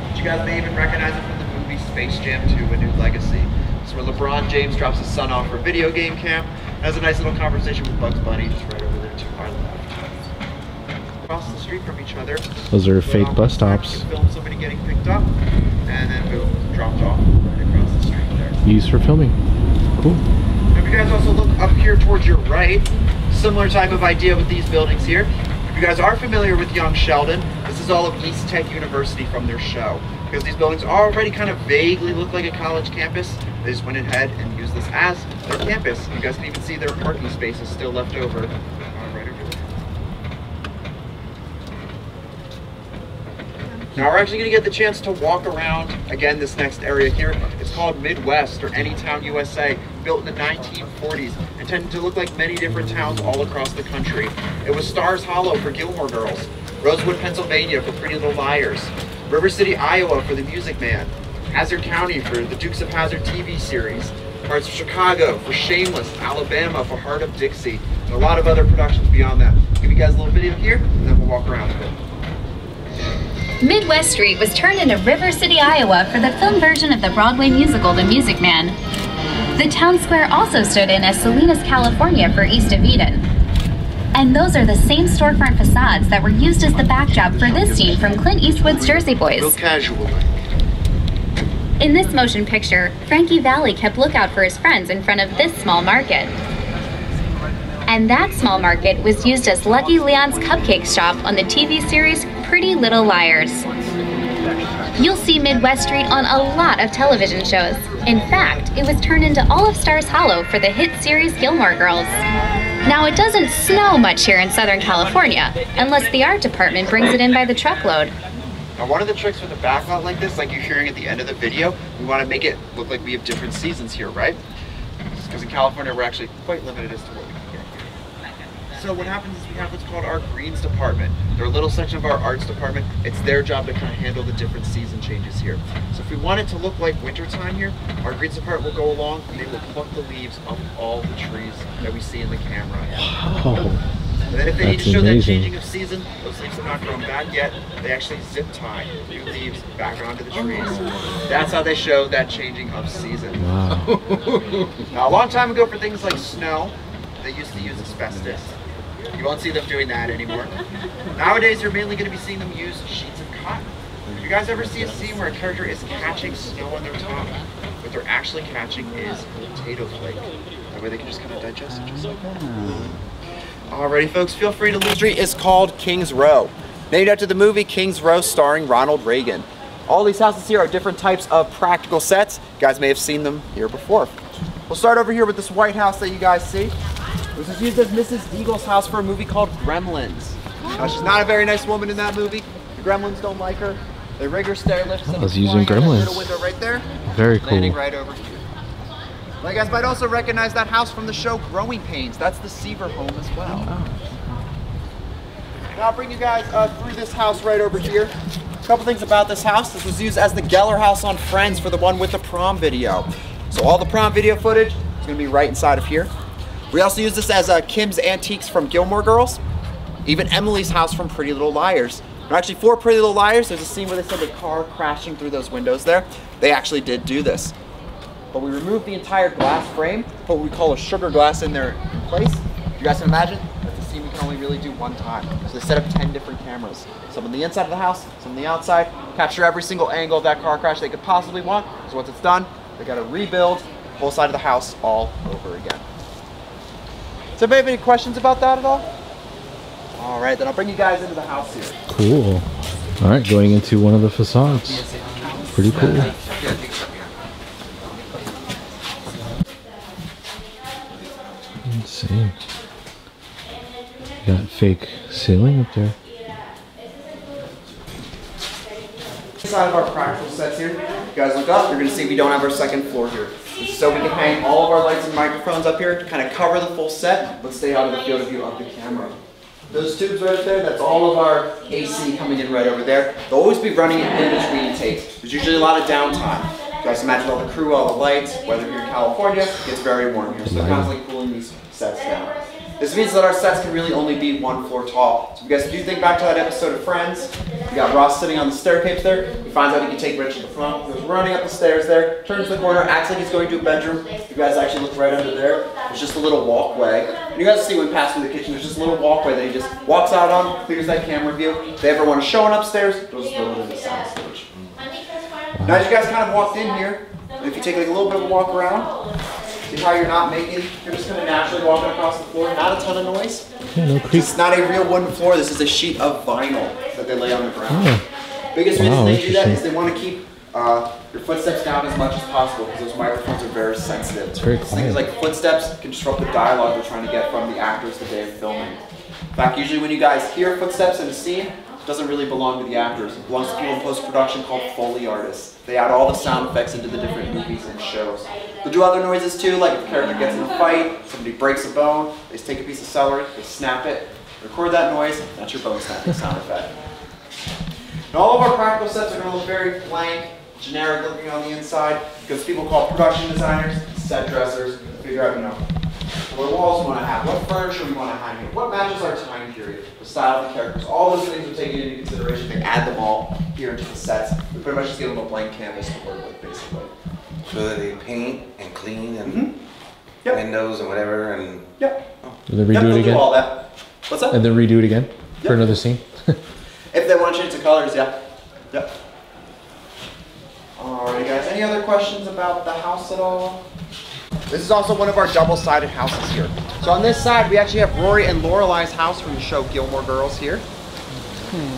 But you guys may even recognize it from the movie Space Jam 2: A New Legacy. It's where LeBron James drops his son off for video game camp, has a nice little conversation with Bugs Bunny just right over there to our left. Across the street from each other. Those are fake bus stops. Film somebody getting picked up, and then boom, dropped off right across the street there. Used for filming. Cool. If you guys also look up here towards your right, similar type of idea with these buildings here. If you guys are familiar with Young Sheldon, this is all of East Tech University from their show. Because these buildings already kind of vaguely look like a college campus, they just went ahead and used this as their campus. You guys can even see their parking spaces still left over. Now we're actually going to get the chance to walk around again this next area here. It's called Midwest or Anytown USA, built in the 1940s, intended to look like many different towns all across the country. It was Stars Hollow for Gilmore Girls, Rosewood, Pennsylvania for Pretty Little Liars, River City, Iowa for The Music Man, Hazzard County for the Dukes of Hazzard TV series, parts of Chicago for Shameless, Alabama for Hart of Dixie, and a lot of other productions beyond that. give you guys a little video here, and then we'll walk around a bit. Midwest Street was turned into River City, Iowa for the film version of the Broadway musical The Music Man. The town square also stood in as Salinas, California for East of Eden. And those are the same storefront facades that were used as the backdrop for this scene from Clint Eastwood's Jersey Boys. Real casual. In this motion picture, Frankie Valli kept lookout for his friends in front of this small market. And that small market was used as Lucky Leon's cupcake shop on the TV series Pretty Little Liars. You'll see Midwest Street on a lot of television shows. In fact, it was turned into all of Stars Hollow for the hit series Gilmore Girls. Now, it doesn't snow much here in Southern California, unless the art department brings it in by the truckload. Now, one of the tricks with a backlot like this, like you're hearing at the end of the video, we want to make it look like we have different seasons here, right? Because in California, we're actually quite limited as to what we can get here. So what happens is we have what's called our greens department. They're a little section of our arts department. It's their job to kind of handle the different season changes here. So if we want it to look like wintertime here, our greens department will go along and they will pluck the leaves off all the trees that we see in the camera. Wow. And then if they need to show that changing of season, those leaves have not grown back yet. They actually zip tie new leaves back onto the trees. That's how they show that changing of season. Wow. now, a long time ago, for things like snow, they used to use asbestos. You won't see them doing that anymore. Nowadays, you're mainly going to be seeing them use sheets of cotton. If you guys ever see a scene where a character is catching snow on their tongue, what they're actually catching is potato flake. That way they can just kind of digest it just like that. Alrighty, folks, feel free to leave. Street is called King's Row, named after the movie King's Row starring Ronald Reagan. All these houses here are different types of practical sets. You guys may have seen them here before. We'll start over here with this white house that you guys see. This is used as Mrs. Deagle's house for a movie called Gremlins. Now, she's not a very nice woman in that movie. The Gremlins don't like her. They rig her stair lifts. I and was it's using flying Gremlins. Little window right there. Very Landing cool. right over here. Now, you guys might also recognize that house from the show Growing Pains. That's the Seaver home as well. Now I'll bring you guys uh, through this house right over here. A couple things about this house. This was used as the Geller house on Friends for the one with the prom video. So all the prom video footage is going to be right inside of here. We also use this as uh, Kim's Antiques from Gilmore Girls. Even Emily's house from Pretty Little Liars. And actually, for Pretty Little Liars, there's a scene where they send a car crashing through those windows there. They actually did do this. But we removed the entire glass frame, put what we call a sugar glass in there in place. You guys can imagine, that's a scene we can only really do one time. So they set up 10 different cameras. Some on the inside of the house, some on the outside, capture every single angle of that car crash they could possibly want. So once it's done, they gotta rebuild the whole side of the house all over again. Does anybody have any questions about that at all? All right, then I'll bring you guys into the house here. Cool. All right, going into one of the facades. Pretty cool. Insane. Got fake ceiling up there. Inside of our practical sets here, you guys look up, you're gonna see we don't have our second floor here. So we can hang all of our lights and microphones up here to kind of cover the full set, but stay out of the field of view of the camera. Those tubes right there, that's all of our AC coming in right over there. They'll always be running in between takes. There's usually a lot of downtime. You guys imagine all the crew, all the lights, whether you're in California, it gets very warm here. So they're constantly cooling these sets down. This means that our sets can really only be one floor tall. So if you guys do think back to that episode of Friends, you got Ross sitting on the staircase there. He finds out he can take Rich to the front. He goes running up the stairs there, turns the corner, acts like he's going to a bedroom. You guys actually look right under there. There's just a little walkway. And you guys see when through the kitchen, there's just a little walkway that he just walks out on, clears that camera view. If they ever want to show it upstairs, they'll just throw it in the stage. Mm. Now as you guys kind of walked in here, if you take like a little bit of a walk around, see how you're not making, you're just kind of naturally walking across the floor, not a ton of noise. Yeah, no creep. It's not a real wooden floor, this is a sheet of vinyl that they lay on the ground. Oh. Biggest Wow, reason they do that is they want to keep uh, your footsteps down as much as possible because those microphones are very sensitive. It's very Things like footsteps can disrupt the dialogue they're trying to get from the actors the day of filming. In fact, usually when you guys hear footsteps in a scene, it doesn't really belong to the actors. It belongs to people in post-production called Foley artists. They add all the sound effects into the different movies and shows. They'll do other noises too, like if a character gets in a fight, somebody breaks a bone, they take a piece of celery, they snap it, record that noise, that's your bone snapping sound effect. Now all of our practical sets are going to look very blank, generic looking on the inside, because people call production designers, set dressers, figure out, you know, what walls we want to have, what furniture we want to hang here, what matches our time period, the style of the characters, all those things are taken into consideration. They add them all here into the sets. We pretty much just give them a blank canvas to work with, basically. So that they paint and clean and Mm-hmm. windows and whatever and Yep. And then redo they'll it do again. all that. What's up? And then redo it again Yep. for another scene. If they want to change the colors, yeah. Yep. Alrighty guys, any other questions about the house at all? This is also one of our double-sided houses here. So on this side, we actually have Rory and Lorelai's house from the show Gilmore Girls here.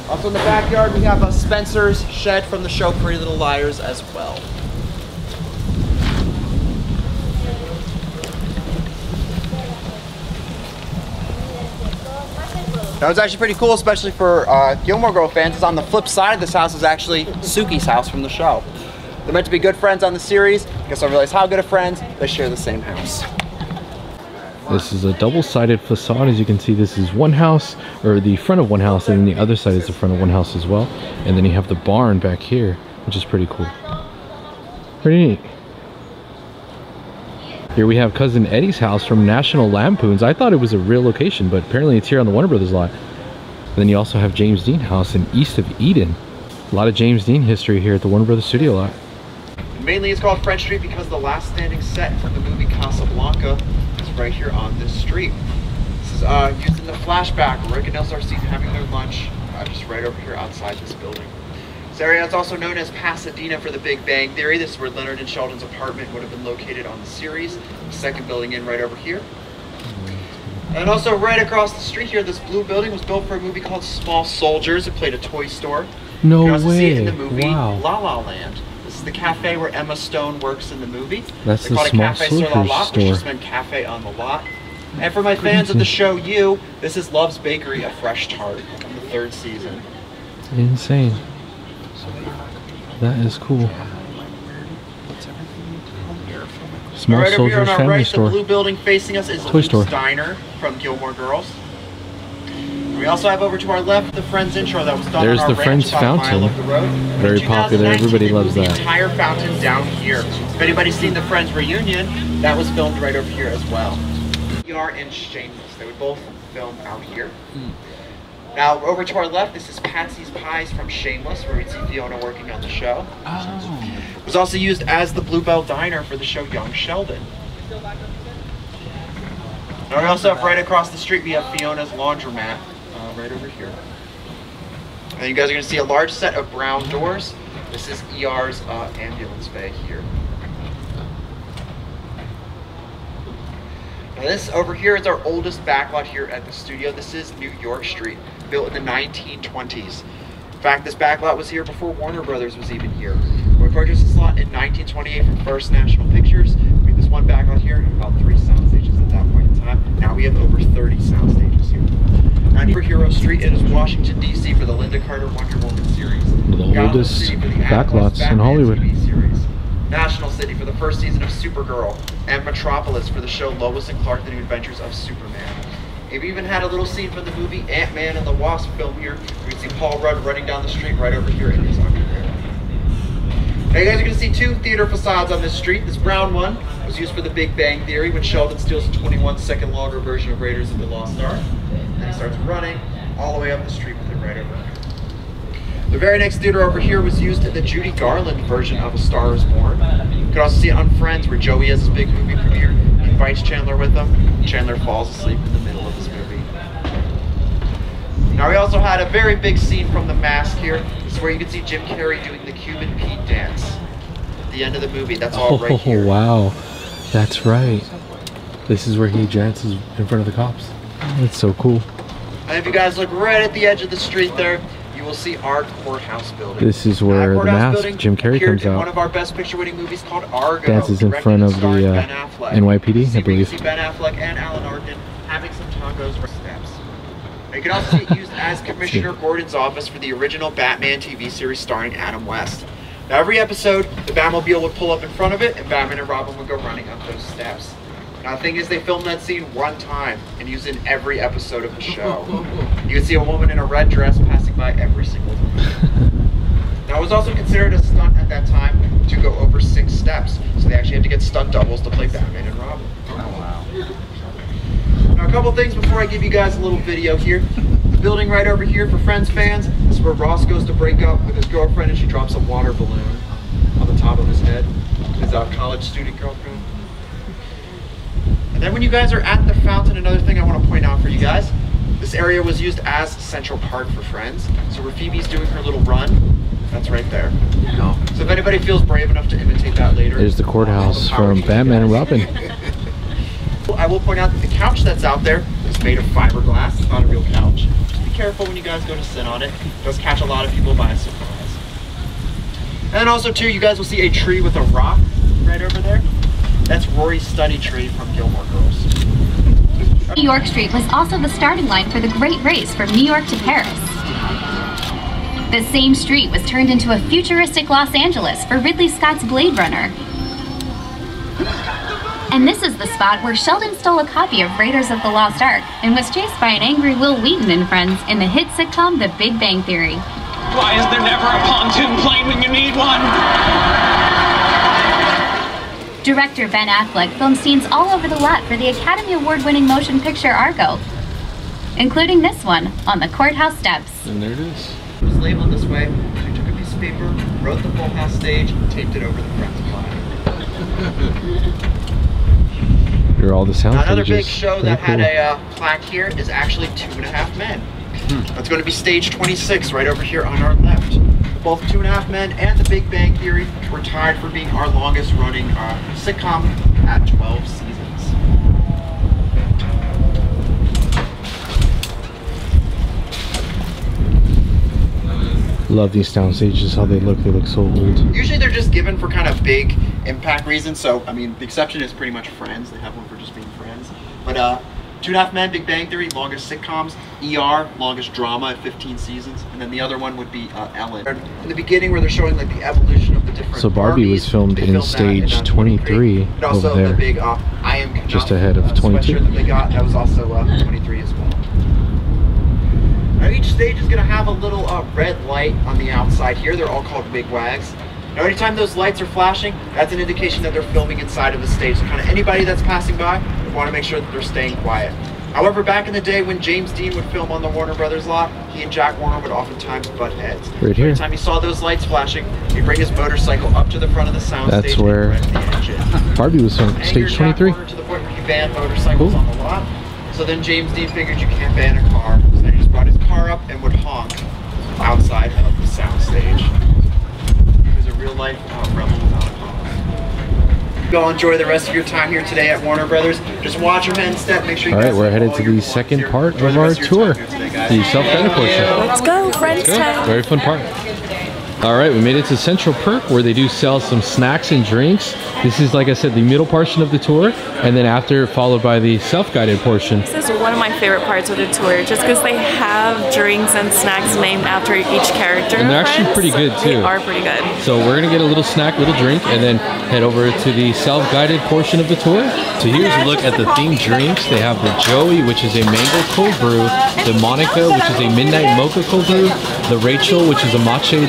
Also in the backyard, we have uh, Spencer's shed from the show Pretty Little Liars as well. That was actually pretty cool, especially for uh, Gilmore Girl fans. Is on the flip side of this house is actually Sookie's house from the show. They're meant to be good friends on the series. I guess I realized how good of friends they share the same house. This is a double-sided facade. As you can see, this is one house, or the front of one house, and then the other side is the front of one house as well. And then you have the barn back here, which is pretty cool. Pretty neat. Here we have cousin Eddie's house from National Lampoons. I thought it was a real location, but apparently it's here on the Warner Brothers lot. And then you also have James Dean house in East of Eden. A lot of James Dean history here at the Warner Brothers studio lot. Mainly it's called French Street because the last standing set from the movie Casablanca is right here on this street. This is uh, used in the flashback. Rick and Ilsa are seen having their lunch uh, just right over here outside this building. This area is also known as Pasadena for the Big Bang Theory. This is where Leonard and Sheldon's apartment would have been located on the series. The second building in right over here. And also right across the street here, this blue building was built for a movie called Small Soldiers. It played a toy store. No you can also see it in the movie Wow. La La Land. This is the cafe where Emma Stone works in the movie. That's they the call it Small Cafe sur la Soldiers Lot, which store. just meant cafe on the lot. And for my fans of the show You, this is Love's Bakery, a fresh tart from the third season. Insane. That is cool. Small right over here Soldiers on our Family right, Store. the blue building facing us is Toy Luke's store. Diner from Gilmore Girls. We also have over to our left the Friends intro that was done There's the Friends fountain. the. Very popular. Everybody loves moved The that. entire fountain down here. If anybody's seen the Friends reunion, that was filmed right over here as well. ER and Shameless, they would both film out here. Now over to our left, this is Patsy's Pies from Shameless, where we'd see Fiona working on the show. Oh. It was also used as the Bluebell Diner for the show Young Sheldon. Now we also have right across the street, we have Fiona's laundromat, uh, right over here. And you guys are gonna see a large set of brown doors. This is ER's uh, ambulance bay here. Now this over here is our oldest backlot here at the studio. This is New York Street, built in the 1920s. In fact, this backlot was here before Warner Brothers was even here. We purchased this lot in 1928 from First National Pictures. We had this one backlot here and about three sound stages at that point in time. Now we have over 30 sound stages here. And for Hero Street, it is Washington, D.C. for the Lynda Carter Wonder Woman series. The Gotham oldest City for the backlots in Hollywood. TV series. National City for the first season of Supergirl, and Metropolis for the show Lois and Clark: The New Adventures of Superman. We even had a little scene from the movie Ant-Man and the Wasp film here. You can see Paul Rudd running down the street right over here in his underwear. Now you guys are going to see two theater facades on this street. This brown one was used for the Big Bang Theory when Sheldon steals a 21 second longer version of Raiders of the Lost Ark. And he starts running all the way up the street with it right over here. The very next theater over here was used in the Judy Garland version of A Star is Born. You can also see it on Friends where Joey has his big movie premiere. He invites Chandler with him. Chandler falls asleep in the Now we also had a very big scene from The Mask here. This is where you can see Jim Carrey doing the Cuban Pete dance. At the end of the movie, that's all right Oh here. wow, that's right. This is where he dances in front of the cops. That's so cool. And if you guys look right at the edge of the street there, you will see our courthouse building. This is where the mask Jim Carrey comes in one of our best picture-winning movies called Argo. Dances in front of the uh, NYPD, I believe. see Ben Affleck and Alan Arkin having some tacos or steps. Now, You can also see it used as Commissioner Gordon's office for the original Batman TV series starring Adam West. Now, every episode, the Batmobile would pull up in front of it, and Batman and Robin would go running up those steps. Now, the thing is, they filmed that scene one time and used it in every episode of the show. You can see a woman in a red dress passing by every single time. Now, it was also considered a stunt at that time to go over six steps, so they actually had to get stunt doubles to play Batman and Robin. Oh, wow. Now, a couple things before I give you guys a little video here. The building right over here for Friends fans, this is where Ross goes to break up with his girlfriend and she drops a water balloon on the top of his head. His uh, college student girlfriend. And then when you guys are at the fountain, another thing I want to point out for you guys, this area was used as Central Park for Friends. So where Phoebe's doing her little run, that's right there. So if anybody feels brave enough to imitate that later, There's the courthouse from Batman and Robin. I will point out that the couch that's out there is made of fiberglass. It's not a real couch. Just be careful when you guys go to sit on it. It does catch a lot of people by surprise. And also too, you guys will see a tree with a rock right over there. That's Rory's study tree from Gilmore Girls. New York Street was also the starting line for the Great Race from New York to Paris. The same street was turned into a futuristic Los Angeles for Ridley Scott's Blade Runner. And this is the spot where Sheldon stole a copy of Raiders of the Lost Ark and was chased by an angry Wil Wheaton and friends in the hit sitcom The Big Bang Theory. Why is there never a pontoon plane when you need one? Director Ben Affleck filmed scenes all over the lot for the Academy Award winning motion picture Argo, including this one on the courthouse steps. And there it is. It was labeled this way. We took a piece of paper, wrote the full house stage, taped it over the front flag. Here all the sound Another big show that had a uh, plaque here is actually Two and a Half Men. That's going to be stage 26 right over here on our left. Both Two and a Half Men and The Big Bang Theory were tied for being our longest running uh, sitcom at 12 seasons. Love these sound stages, how they look. They look so old. Usually they're just given for kind of big impact reasons. So, I mean, the exception is pretty much Friends. They have one for just being Friends. But uh, Two and a Half Men, Big Bang Theory, longest sitcoms. ER, longest drama at 15 seasons. And then the other one would be uh, Ellen. In the beginning where they're showing like the evolution of the different So Barbie was filmed in stage uh, 23 And also over the big uh, I Am Just ahead of uh, 22. that they got. That was also uh, 23 as well. Now each stage is going to have a little uh, red light on the outside here. They're all called wig wags. Now anytime those lights are flashing, that's an indication that they're filming inside of the stage. So kind of anybody that's passing by, we want to make sure that they're staying quiet. However, back in the day when James Dean would film on the Warner Brothers lot, he and Jack Warner would oftentimes butt heads. Right here. Every time he saw those lights flashing, he'd bring his motorcycle up to the front of the sound That's stage where and the engine. Barbie was. Anger Stage 23. Warner to the point where he banned motorcycles on the lot. So then James Dean figured you can't ban a car. So then he just brought his car up and would honk outside of the sound stage. He was a real life uh, rebel without a cause. Go enjoy the rest of your time here today at Warner Brothers. Just watch your head step. Make sure you All right, we're headed to the second part of the our of your tour, time today, the self-guided portion. Let's go, friends Good. time. Very fun part. All right, we made it to Central Perk where they do sell some snacks and drinks. This is, like I said, the middle portion of the tour, and then after, followed by the self-guided portion. This is one of my favorite parts of the tour, just because they have drinks and snacks named after each character. And they're actually Friends. pretty good, too. They too. are pretty good. So we're gonna get a little snack, little drink, and then head over to the self-guided portion of the tour. So here's a look at the themed drinks. They have the Joey, which is a mango cold brew, the Monica, which is a midnight mocha cold brew, the Rachel, which is a matcha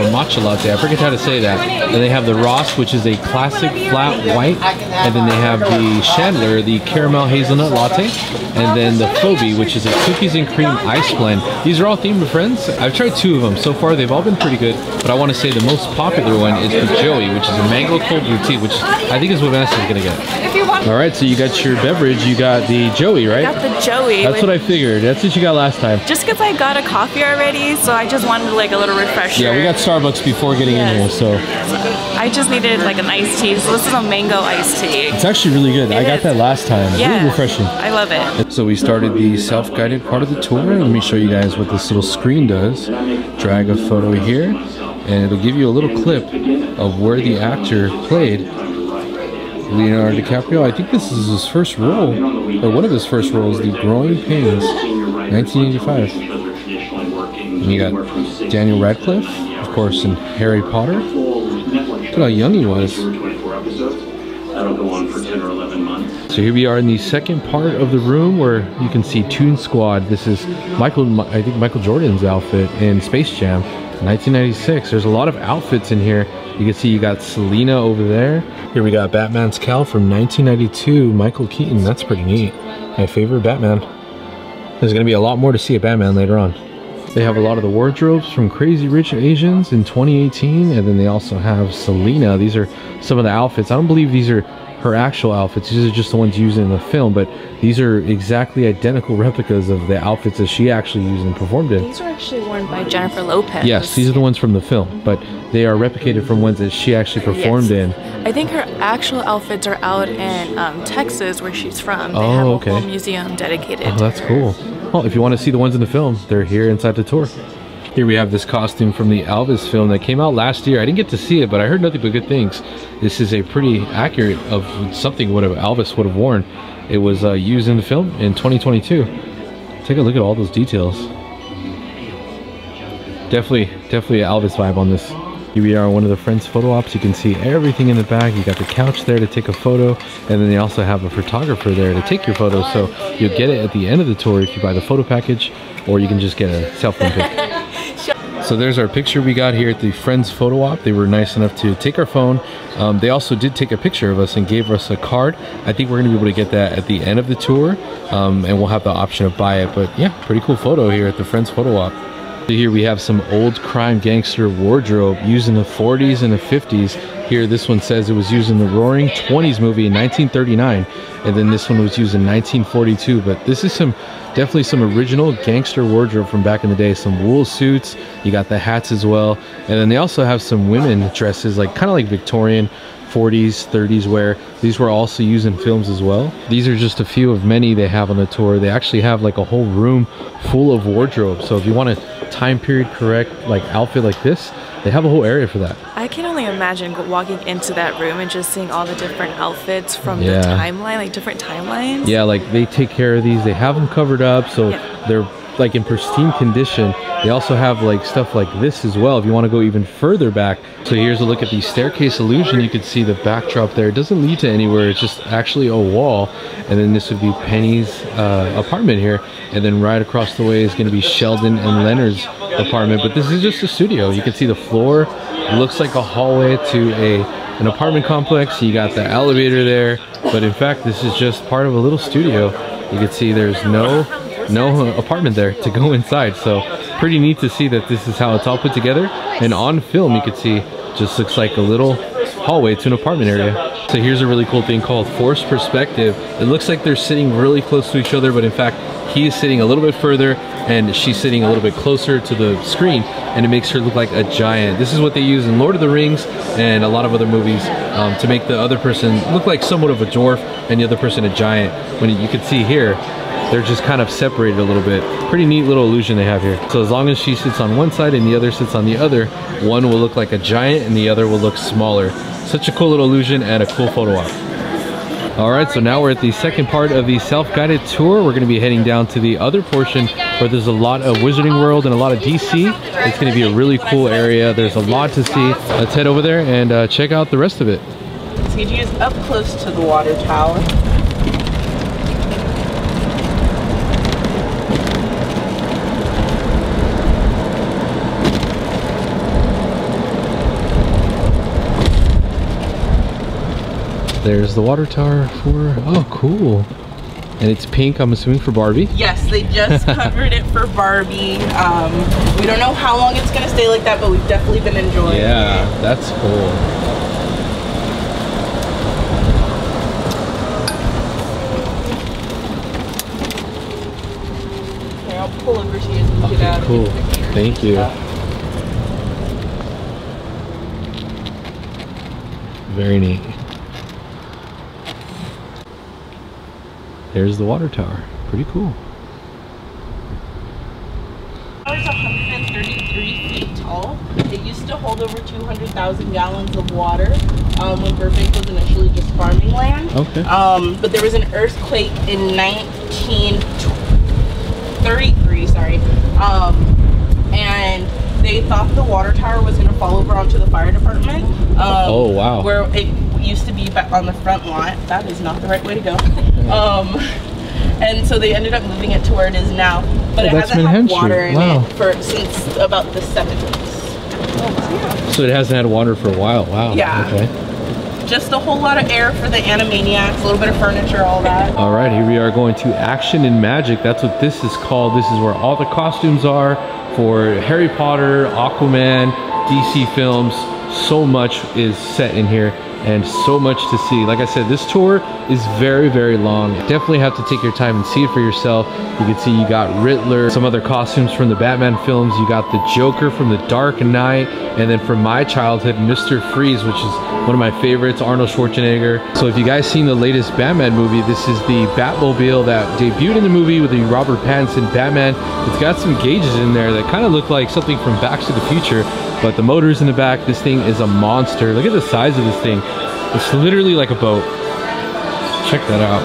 or matcha latte. I forget how to say that. And they have the Ross, which is a classic flat white. And then they have the Chandler, the caramel hazelnut latte. And then the Phoebe, which is a cookies and cream ice blend. These are all themed friends. I've tried two of them. So far, they've all been pretty good. But I want to say the most popular one is the Joey, which is a mango cold brew tea, which I think is what Vanessa's going to get. All right, so you got your beverage. You got the Joey, right? I got the Joey. That's what I figured. That's what you got last time. Just because I got a coffee already, so I just wanted like a little refresher. Yeah, we got Starbucks before getting in here, so I just needed like an iced tea. So this is a mango iced tea. it's actually really good. I got that last time. Yeah. Really refreshing. I love it. So we started the self-guided part of the tour. Let me show you guys what this little screen does. Drag a photo here, and it'll give you a little clip of where the actor played. Leonardo DiCaprio. I think this is his first role, or one of his first roles, The Growing Pains, 1985. And you got Daniel Radcliffe, of course, in Harry Potter. Look at how young he was. So here we are in the second part of the room where you can see Toon Squad. This is Michael, I think Michael Jordan's outfit in Space Jam, 1996. There's a lot of outfits in here. You can see you got Selena over there. Here we got Batman's cowl from 1992, Michael Keaton. That's pretty neat. My favorite Batman. There's gonna be a lot more to see at Batman later on. They have a lot of the wardrobes from Crazy Rich Asians in 2018, and then they also have Selena. These are some of the outfits. I don't believe these are her actual outfits. These are just the ones used in the film, but these are exactly identical replicas of the outfits that she actually used and performed in. These are actually worn by Jennifer Lopez. Yes, these are the ones from the film, but they are replicated from ones that she actually performed Yes. in. I think her actual outfits are out in um, Texas, where she's from. They Oh, have a okay. whole museum dedicated. Oh, that's cool. Well, if you want to see the ones in the film, they're here inside the tour. Here we have this costume from the Elvis film that came out last year. I didn't get to see it, but I heard nothing but good things. This is a pretty accurate of something what Elvis would have worn. It was uh, used in the film in 2022. Take a look at all those details. Definitely, definitely an Elvis vibe on this. Here we are on one of the Friends photo ops. You can see everything in the back. You got the couch there to take a photo, and then they also have a photographer there to take your photo. So you'll get it at the end of the tour if you buy the photo package, or you can just get a selfie pic. So there's our picture we got here at the Friends photo op. They were nice enough to take our phone. Um, they also did take a picture of us and gave us a card. I think we're gonna be able to get that at the end of the tour, um, and we'll have the option to buy it. But yeah, pretty cool photo here at the Friends photo op. Here we have some old crime gangster wardrobe used in the 40s and the 50s. Here, this one says it was used in the Roaring 20s movie in 1939, and then this one was used in 1942. But this is some definitely some original gangster wardrobe from back in the day. Some wool suits, you got the hats as well, and then they also have some women dresses, like kind of like Victorian 40s, 30s wear. These were also used in films as well. These are just a few of many they have on the tour. They actually have like a whole room full of wardrobe. So if you want a time period correct like outfit like this, they have a whole area for that. I can only imagine walking into that room and just seeing all the different outfits from Yeah. the timeline, like different timelines. Yeah, like they take care of these. They have them covered up, so they're like in pristine condition. They also have like stuff like this as well if you want to go even further back. So here's a look at the staircase illusion. You can see the backdrop there. It doesn't lead to anywhere. It's just actually a wall. And then this would be Penny's uh, apartment here. And then right across the way is going to be Sheldon and Leonard's apartment. But this is just a studio. You can see the floor looks like a hallway to a an apartment complex. You got the elevator there, but in fact, this is just part of a little studio. You can see there's no no apartment there to go inside. So pretty neat to see that this is how it's all put together. And on film, you can see just looks like a little hallway to an apartment area. So here's a really cool thing called forced perspective. It looks like they're sitting really close to each other, but in fact, he is sitting a little bit further and she's sitting a little bit closer to the screen and it makes her look like a giant. This is what they use in Lord of the Rings and a lot of other movies um, to make the other person look like somewhat of a dwarf and the other person a giant. When you can see here, they're just kind of separated a little bit. Pretty neat little illusion they have here. So as long as she sits on one side and the other sits on the other, one will look like a giant and the other will look smaller. Such a cool little illusion and a cool photo op. All right, so now we're at the second part of the self-guided tour. We're going to be heading down to the other portion where there's a lot of Wizarding World and a lot of DC. It's going to be a really cool area. There's a lot to see. Let's head over there and uh, check out the rest of it. Is up close to the water tower. There's the water tower for, oh, cool. And it's pink, I'm assuming, for Barbie. Yes, they just covered it for Barbie. Um, we don't know how long it's gonna stay like that, but we've definitely been enjoying Yeah, it. Yeah, that's cool. Okay, I'll pull over so you guys can get out. Cool. Thank you. Very neat. There's the water tower. Pretty cool. It's 133 feet tall. It used to hold over 200,000 gallons of water um, when Burbank was initially just farming land. Okay. Um, but there was an earthquake in 1933, sorry. Um, and they thought the water tower was going to fall over onto the fire department. Um, Oh, wow. Where it used to be back on the front lot. That is not the right way to go. um, and so they ended up moving it to where it is now. But Oh, it hasn't had water in Wow. it for since about the 70s. So it hasn't had water for a while. Wow. Yeah. Okay. Just a whole lot of air for the Animaniacs, a little bit of furniture, all that. All right, here we are going to Action and Magic. That's what this is called. This is where all the costumes are for Harry Potter, Aquaman, DC films. So much is set in here and so much to see. Like I said, this tour is very, very long. Definitely have to take your time and see it for yourself. You can see you got Riddler, some other costumes from the Batman films. You got the Joker from The Dark Knight, and then from my childhood, Mr. Freeze, which is one of my favorites, Arnold Schwarzenegger. So if you guys seen the latest Batman movie, this is the Batmobile that debuted in the movie with the Robert Pattinson Batman. It's got some gauges in there that kind of look like something from Back to the Future, but the motor's in the back. This thing is a monster. Look at the size of this thing. It's literally like a boat. Check that out.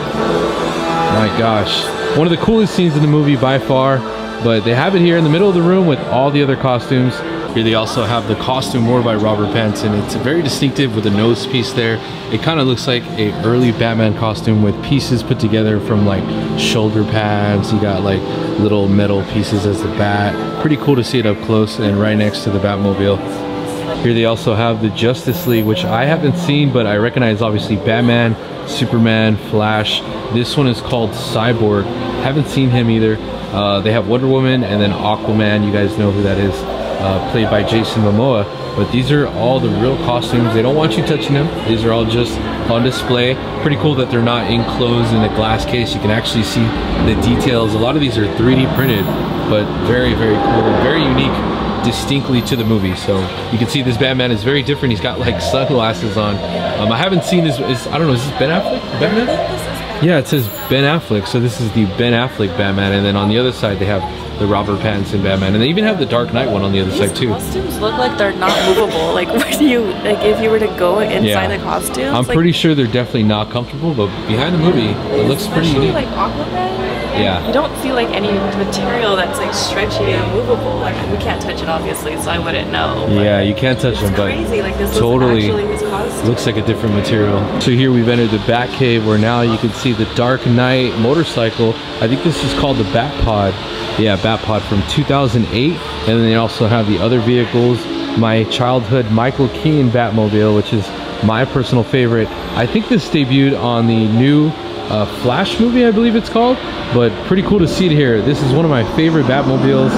My gosh. One of the coolest scenes in the movie by far, but they have it here in the middle of the room with all the other costumes. Here they also have the costume worn by Robert Pattinson. It's very distinctive with a nose piece there. It kind of looks like a early Batman costume with pieces put together from like shoulder pads. You got like little metal pieces as the bat. Pretty cool to see it up close and right next to the Batmobile. Here they also have the Justice League, which I haven't seen, but I recognize obviously Batman, Superman, Flash. This one is called Cyborg. Haven't seen him either. Uh, they have Wonder Woman and then Aquaman. You guys know who that is, uh, played by Jason Momoa. But these are all the real costumes. They don't want you touching them. These are all just on display. Pretty cool that they're not enclosed in a glass case. You can actually see the details. A lot of these are 3D printed, but very, very cool, very unique distinctly to the movie. So you can see this Batman is very different. He's got like sunglasses on. Um, I haven't seen this. Is, I don't know. Is this Ben Affleck? Batman? Yeah, it says Ben Affleck. So this is the Ben Affleck Batman, and then on the other side they have the Robert Pattinson Batman, and they even have the Dark Knight one on the other side too. Costumes look like they're not movable. Like, would you like if you were to go inside Yeah. the costumes? I'm like, pretty sure they're definitely not comfortable, but behind the movie, it looks pretty unique. like Aquaman. Yeah. You don't see like any material that's like stretchy and movable. Like we can't touch it obviously, so I wouldn't know. Yeah, you can't touch them, but crazy, like, this totally looks like a different material. So here we've entered the Batcave, where now you can see the Dark Knight motorcycle. I think this is called the Bat Pod. Yeah, Bat Pod from 2008, and then they also have the other vehicles. My childhood Michael Keaton Batmobile, which is my personal favorite. I think this debuted on the new uh, Flash movie, I believe it's called, but pretty cool to see it here. This is one of my favorite Batmobiles,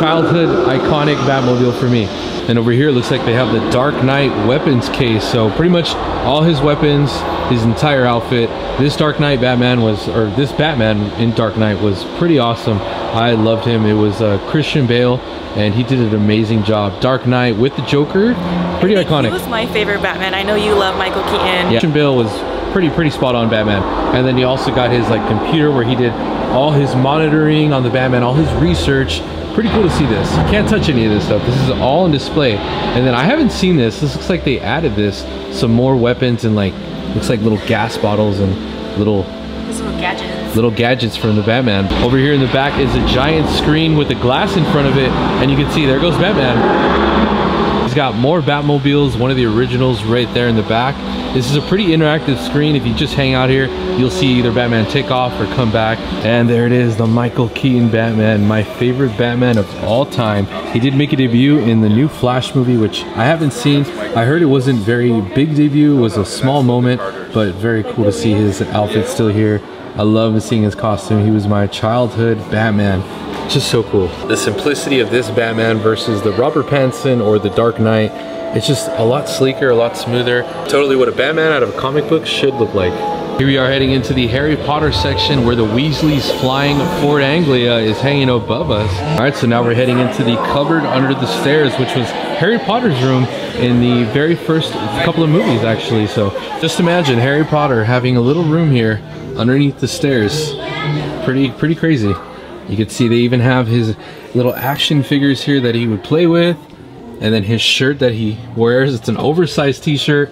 childhood iconic Batmobile for me. And over here, looks like they have the Dark Knight weapons case. So pretty much all his weapons, his entire outfit. This Dark Knight Batman was, or this Batman in Dark Knight was pretty awesome. I loved him. It was uh, Christian Bale, and he did an amazing job. Dark Knight with the Joker, pretty He iconic. was my favorite Batman. I know you love Michael Keaton. Yeah. Christian Bale was pretty pretty spot on Batman. And then he also got his like computer where he did all his monitoring on the Batman, all his research. Pretty cool to see this. You can't touch any of this stuff. This is all on display. And then I haven't seen this. This looks like they added this some more weapons and like looks like little gas bottles and little little gadgets. little gadgets from the Batman. Over here in the back is a giant screen with a glass in front of it, and you can see there goes Batman. Got more Batmobiles, one of the originals right there in the back. This is a pretty interactive screen. If you just hang out here, you'll see either Batman take off or come back. And there it is, the Michael Keaton Batman, my favorite Batman of all time. He did make a debut in the new Flash movie, which I haven't seen. I heard it wasn't very big debut, it was a small moment, but very cool to see his outfit still here. I love seeing his costume. He was my childhood Batman. Just so cool. The simplicity of this Batman versus the Robert Pattinson or the Dark Knight, it's just a lot sleeker, a lot smoother. Totally what a Batman out of a comic book should look like. Here we are heading into the Harry Potter section where the Weasley's flying Ford Anglia is hanging above us. All right, so now we're heading into the cupboard under the stairs, which was Harry Potter's room in the very first couple of movies, actually. So just imagine Harry Potter having a little room here underneath the stairs. Pretty, pretty crazy. You can see they even have his little action figures here that he would play with. And then his shirt that he wears, it's an oversized t-shirt.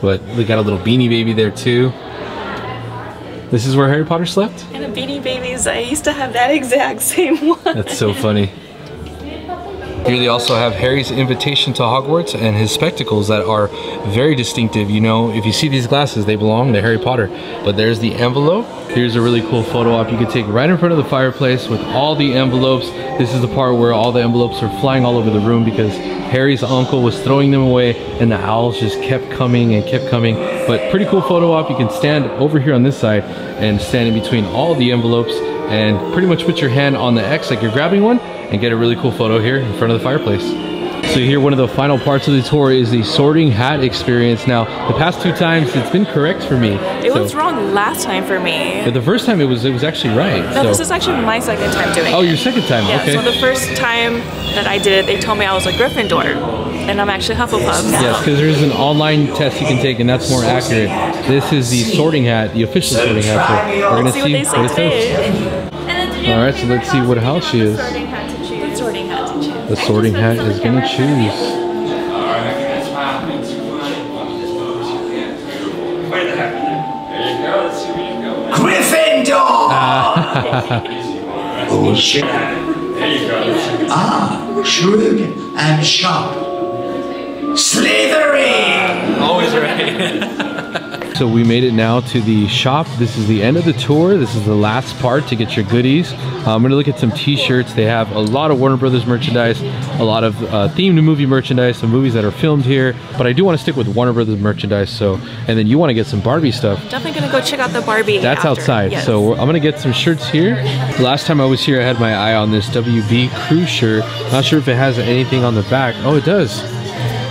But we got a little beanie baby there too. This is where Harry Potter slept? And a Beanie Babies, I used to have that exact same one. That's so funny. Here they also have Harry's invitation to Hogwarts and his spectacles that are very distinctive. You know, if you see these glasses, they belong to Harry Potter. But there's the envelope. Here's a really cool photo op you can take right in front of the fireplace with all the envelopes. This is the part where all the envelopes are flying all over the room because Harry's uncle was throwing them away and the owls just kept coming and kept coming. But pretty cool photo op. You can stand over here on this side and stand in between all the envelopes and pretty much put your hand on the X like you're grabbing one and get a really cool photo here in front of the fireplace. So here, one of the final parts of the tour is the sorting hat experience. Now, the past two times, it's been correct for me. It so, was wrong last time for me. But the first time, it was it was actually right. No, so. this is actually my second time doing it. oh, it. your second time, yeah, okay. so the first time that I did it, they told me I was a Gryffindor. And I'm actually Hufflepuff. Now. Yes, because there's an online test you can take, and that's more accurate. This is the sorting hat, the official sorting hat. So we're gonna see, see what, what, it says. All right, so let's see what house she is. The sorting hat is gonna choose. Gryffindor! oh shit. Ah, shrewd and sharp. Slytherin! Always right. So we made it now to the shop. This is the end of the tour. This is the last part to get your goodies. Uh, I'm gonna look at some t-shirts. They have a lot of Warner Brothers merchandise, a lot of uh, themed movie merchandise, some movies that are filmed here, but I do wanna stick with Warner Brothers merchandise, so, and then you wanna get some Barbie stuff. Definitely gonna go check out the Barbie That's after. outside, Yes. so I'm gonna get some shirts here. Last time I was here, I had my eye on this WB crew shirt. Not sure if it has anything on the back. Oh, it does.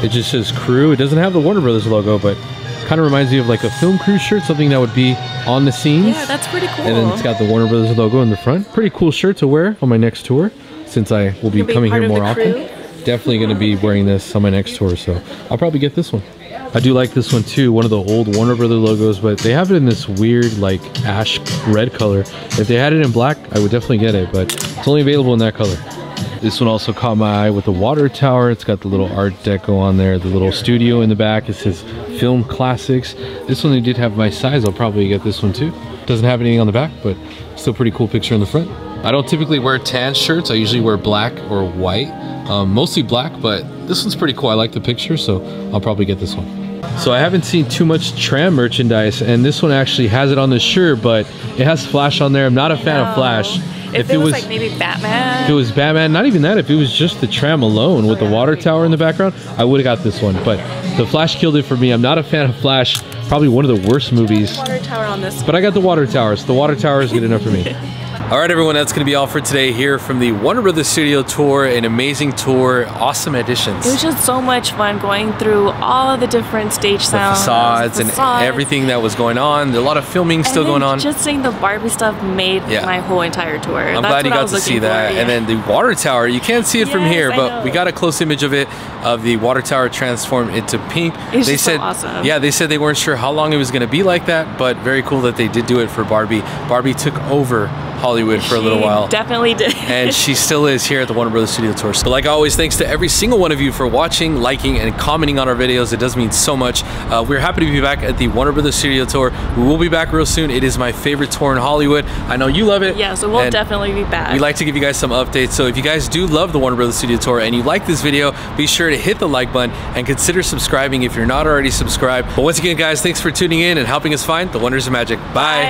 It just says crew. It doesn't have the Warner Brothers logo, but kind of reminds me of like a film crew shirt, something that would be on the scenes. Yeah, that's pretty cool. And then it's got the Warner Brothers logo in the front. Pretty cool shirt to wear on my next tour since I will be be coming here more often. Definitely going to be wearing this on my next tour, so I'll probably get this one. I do like this one too, one of the old Warner Brother logos, but they have it in this weird like ash red color. If they had it in black, I would definitely get it, but it's only available in that color. This one also caught my eye with the water tower. It's got the little art deco on there, the little studio in the back. It says film classics. This one they did have my size. I'll probably get this one too. Doesn't have anything on the back, but still pretty cool picture in the front. I don't typically wear tan shirts. I usually wear black or white. Um, mostly black, but this one's pretty cool. I like the picture, so I'll probably get this one. So I haven't seen too much tram merchandise, and this one actually has it on the shirt, but it has Flash on there. I'm not a fan of Flash. If, it was, like maybe Batman. If it was Batman, not even that, if it was just the tram alone with the water tower in the background, I would have got this one. But the Flash killed it for me. I'm not a fan of Flash. Probably one of the worst movies. Water tower on this. But I got the water tower, so the water tower is good enough for me. All right, everyone, that's going to be all for today here from the Warner Brothers Studio Tour. An amazing tour, awesome additions. It was just so much fun going through all of the different stage the sounds, facades and facades. everything that was going on. A lot of filming still And going on. Just seeing the Barbie stuff made Yeah. my whole entire tour. I'm That's glad you got to see that. yeah. And then the water tower, you can't see it from here, but we got a close image of it of the water tower transformed into pink. It's they just so said, awesome. yeah, they said they weren't sure how long it was going to be like that, but very cool that they did do it for Barbie. Barbie took over Hollywood for a little while. Definitely did. and she still is here at the Warner Brothers Studio Tour. So like always, thanks to every single one of you for watching, liking, and commenting on our videos. It does mean so much. Uh, we're happy to be back at the Warner Brothers Studio Tour. We will be back real soon. It is my favorite tour in Hollywood. I know you love it. yeah, so we'll definitely be back. we like to give you guys some updates. So if you guys do love the Warner Brothers Studio Tour and you like this video, be sure to hit the like button and consider subscribing if you're not already subscribed. But once again, guys, thanks for tuning in and helping us find the wonders of magic. Bye.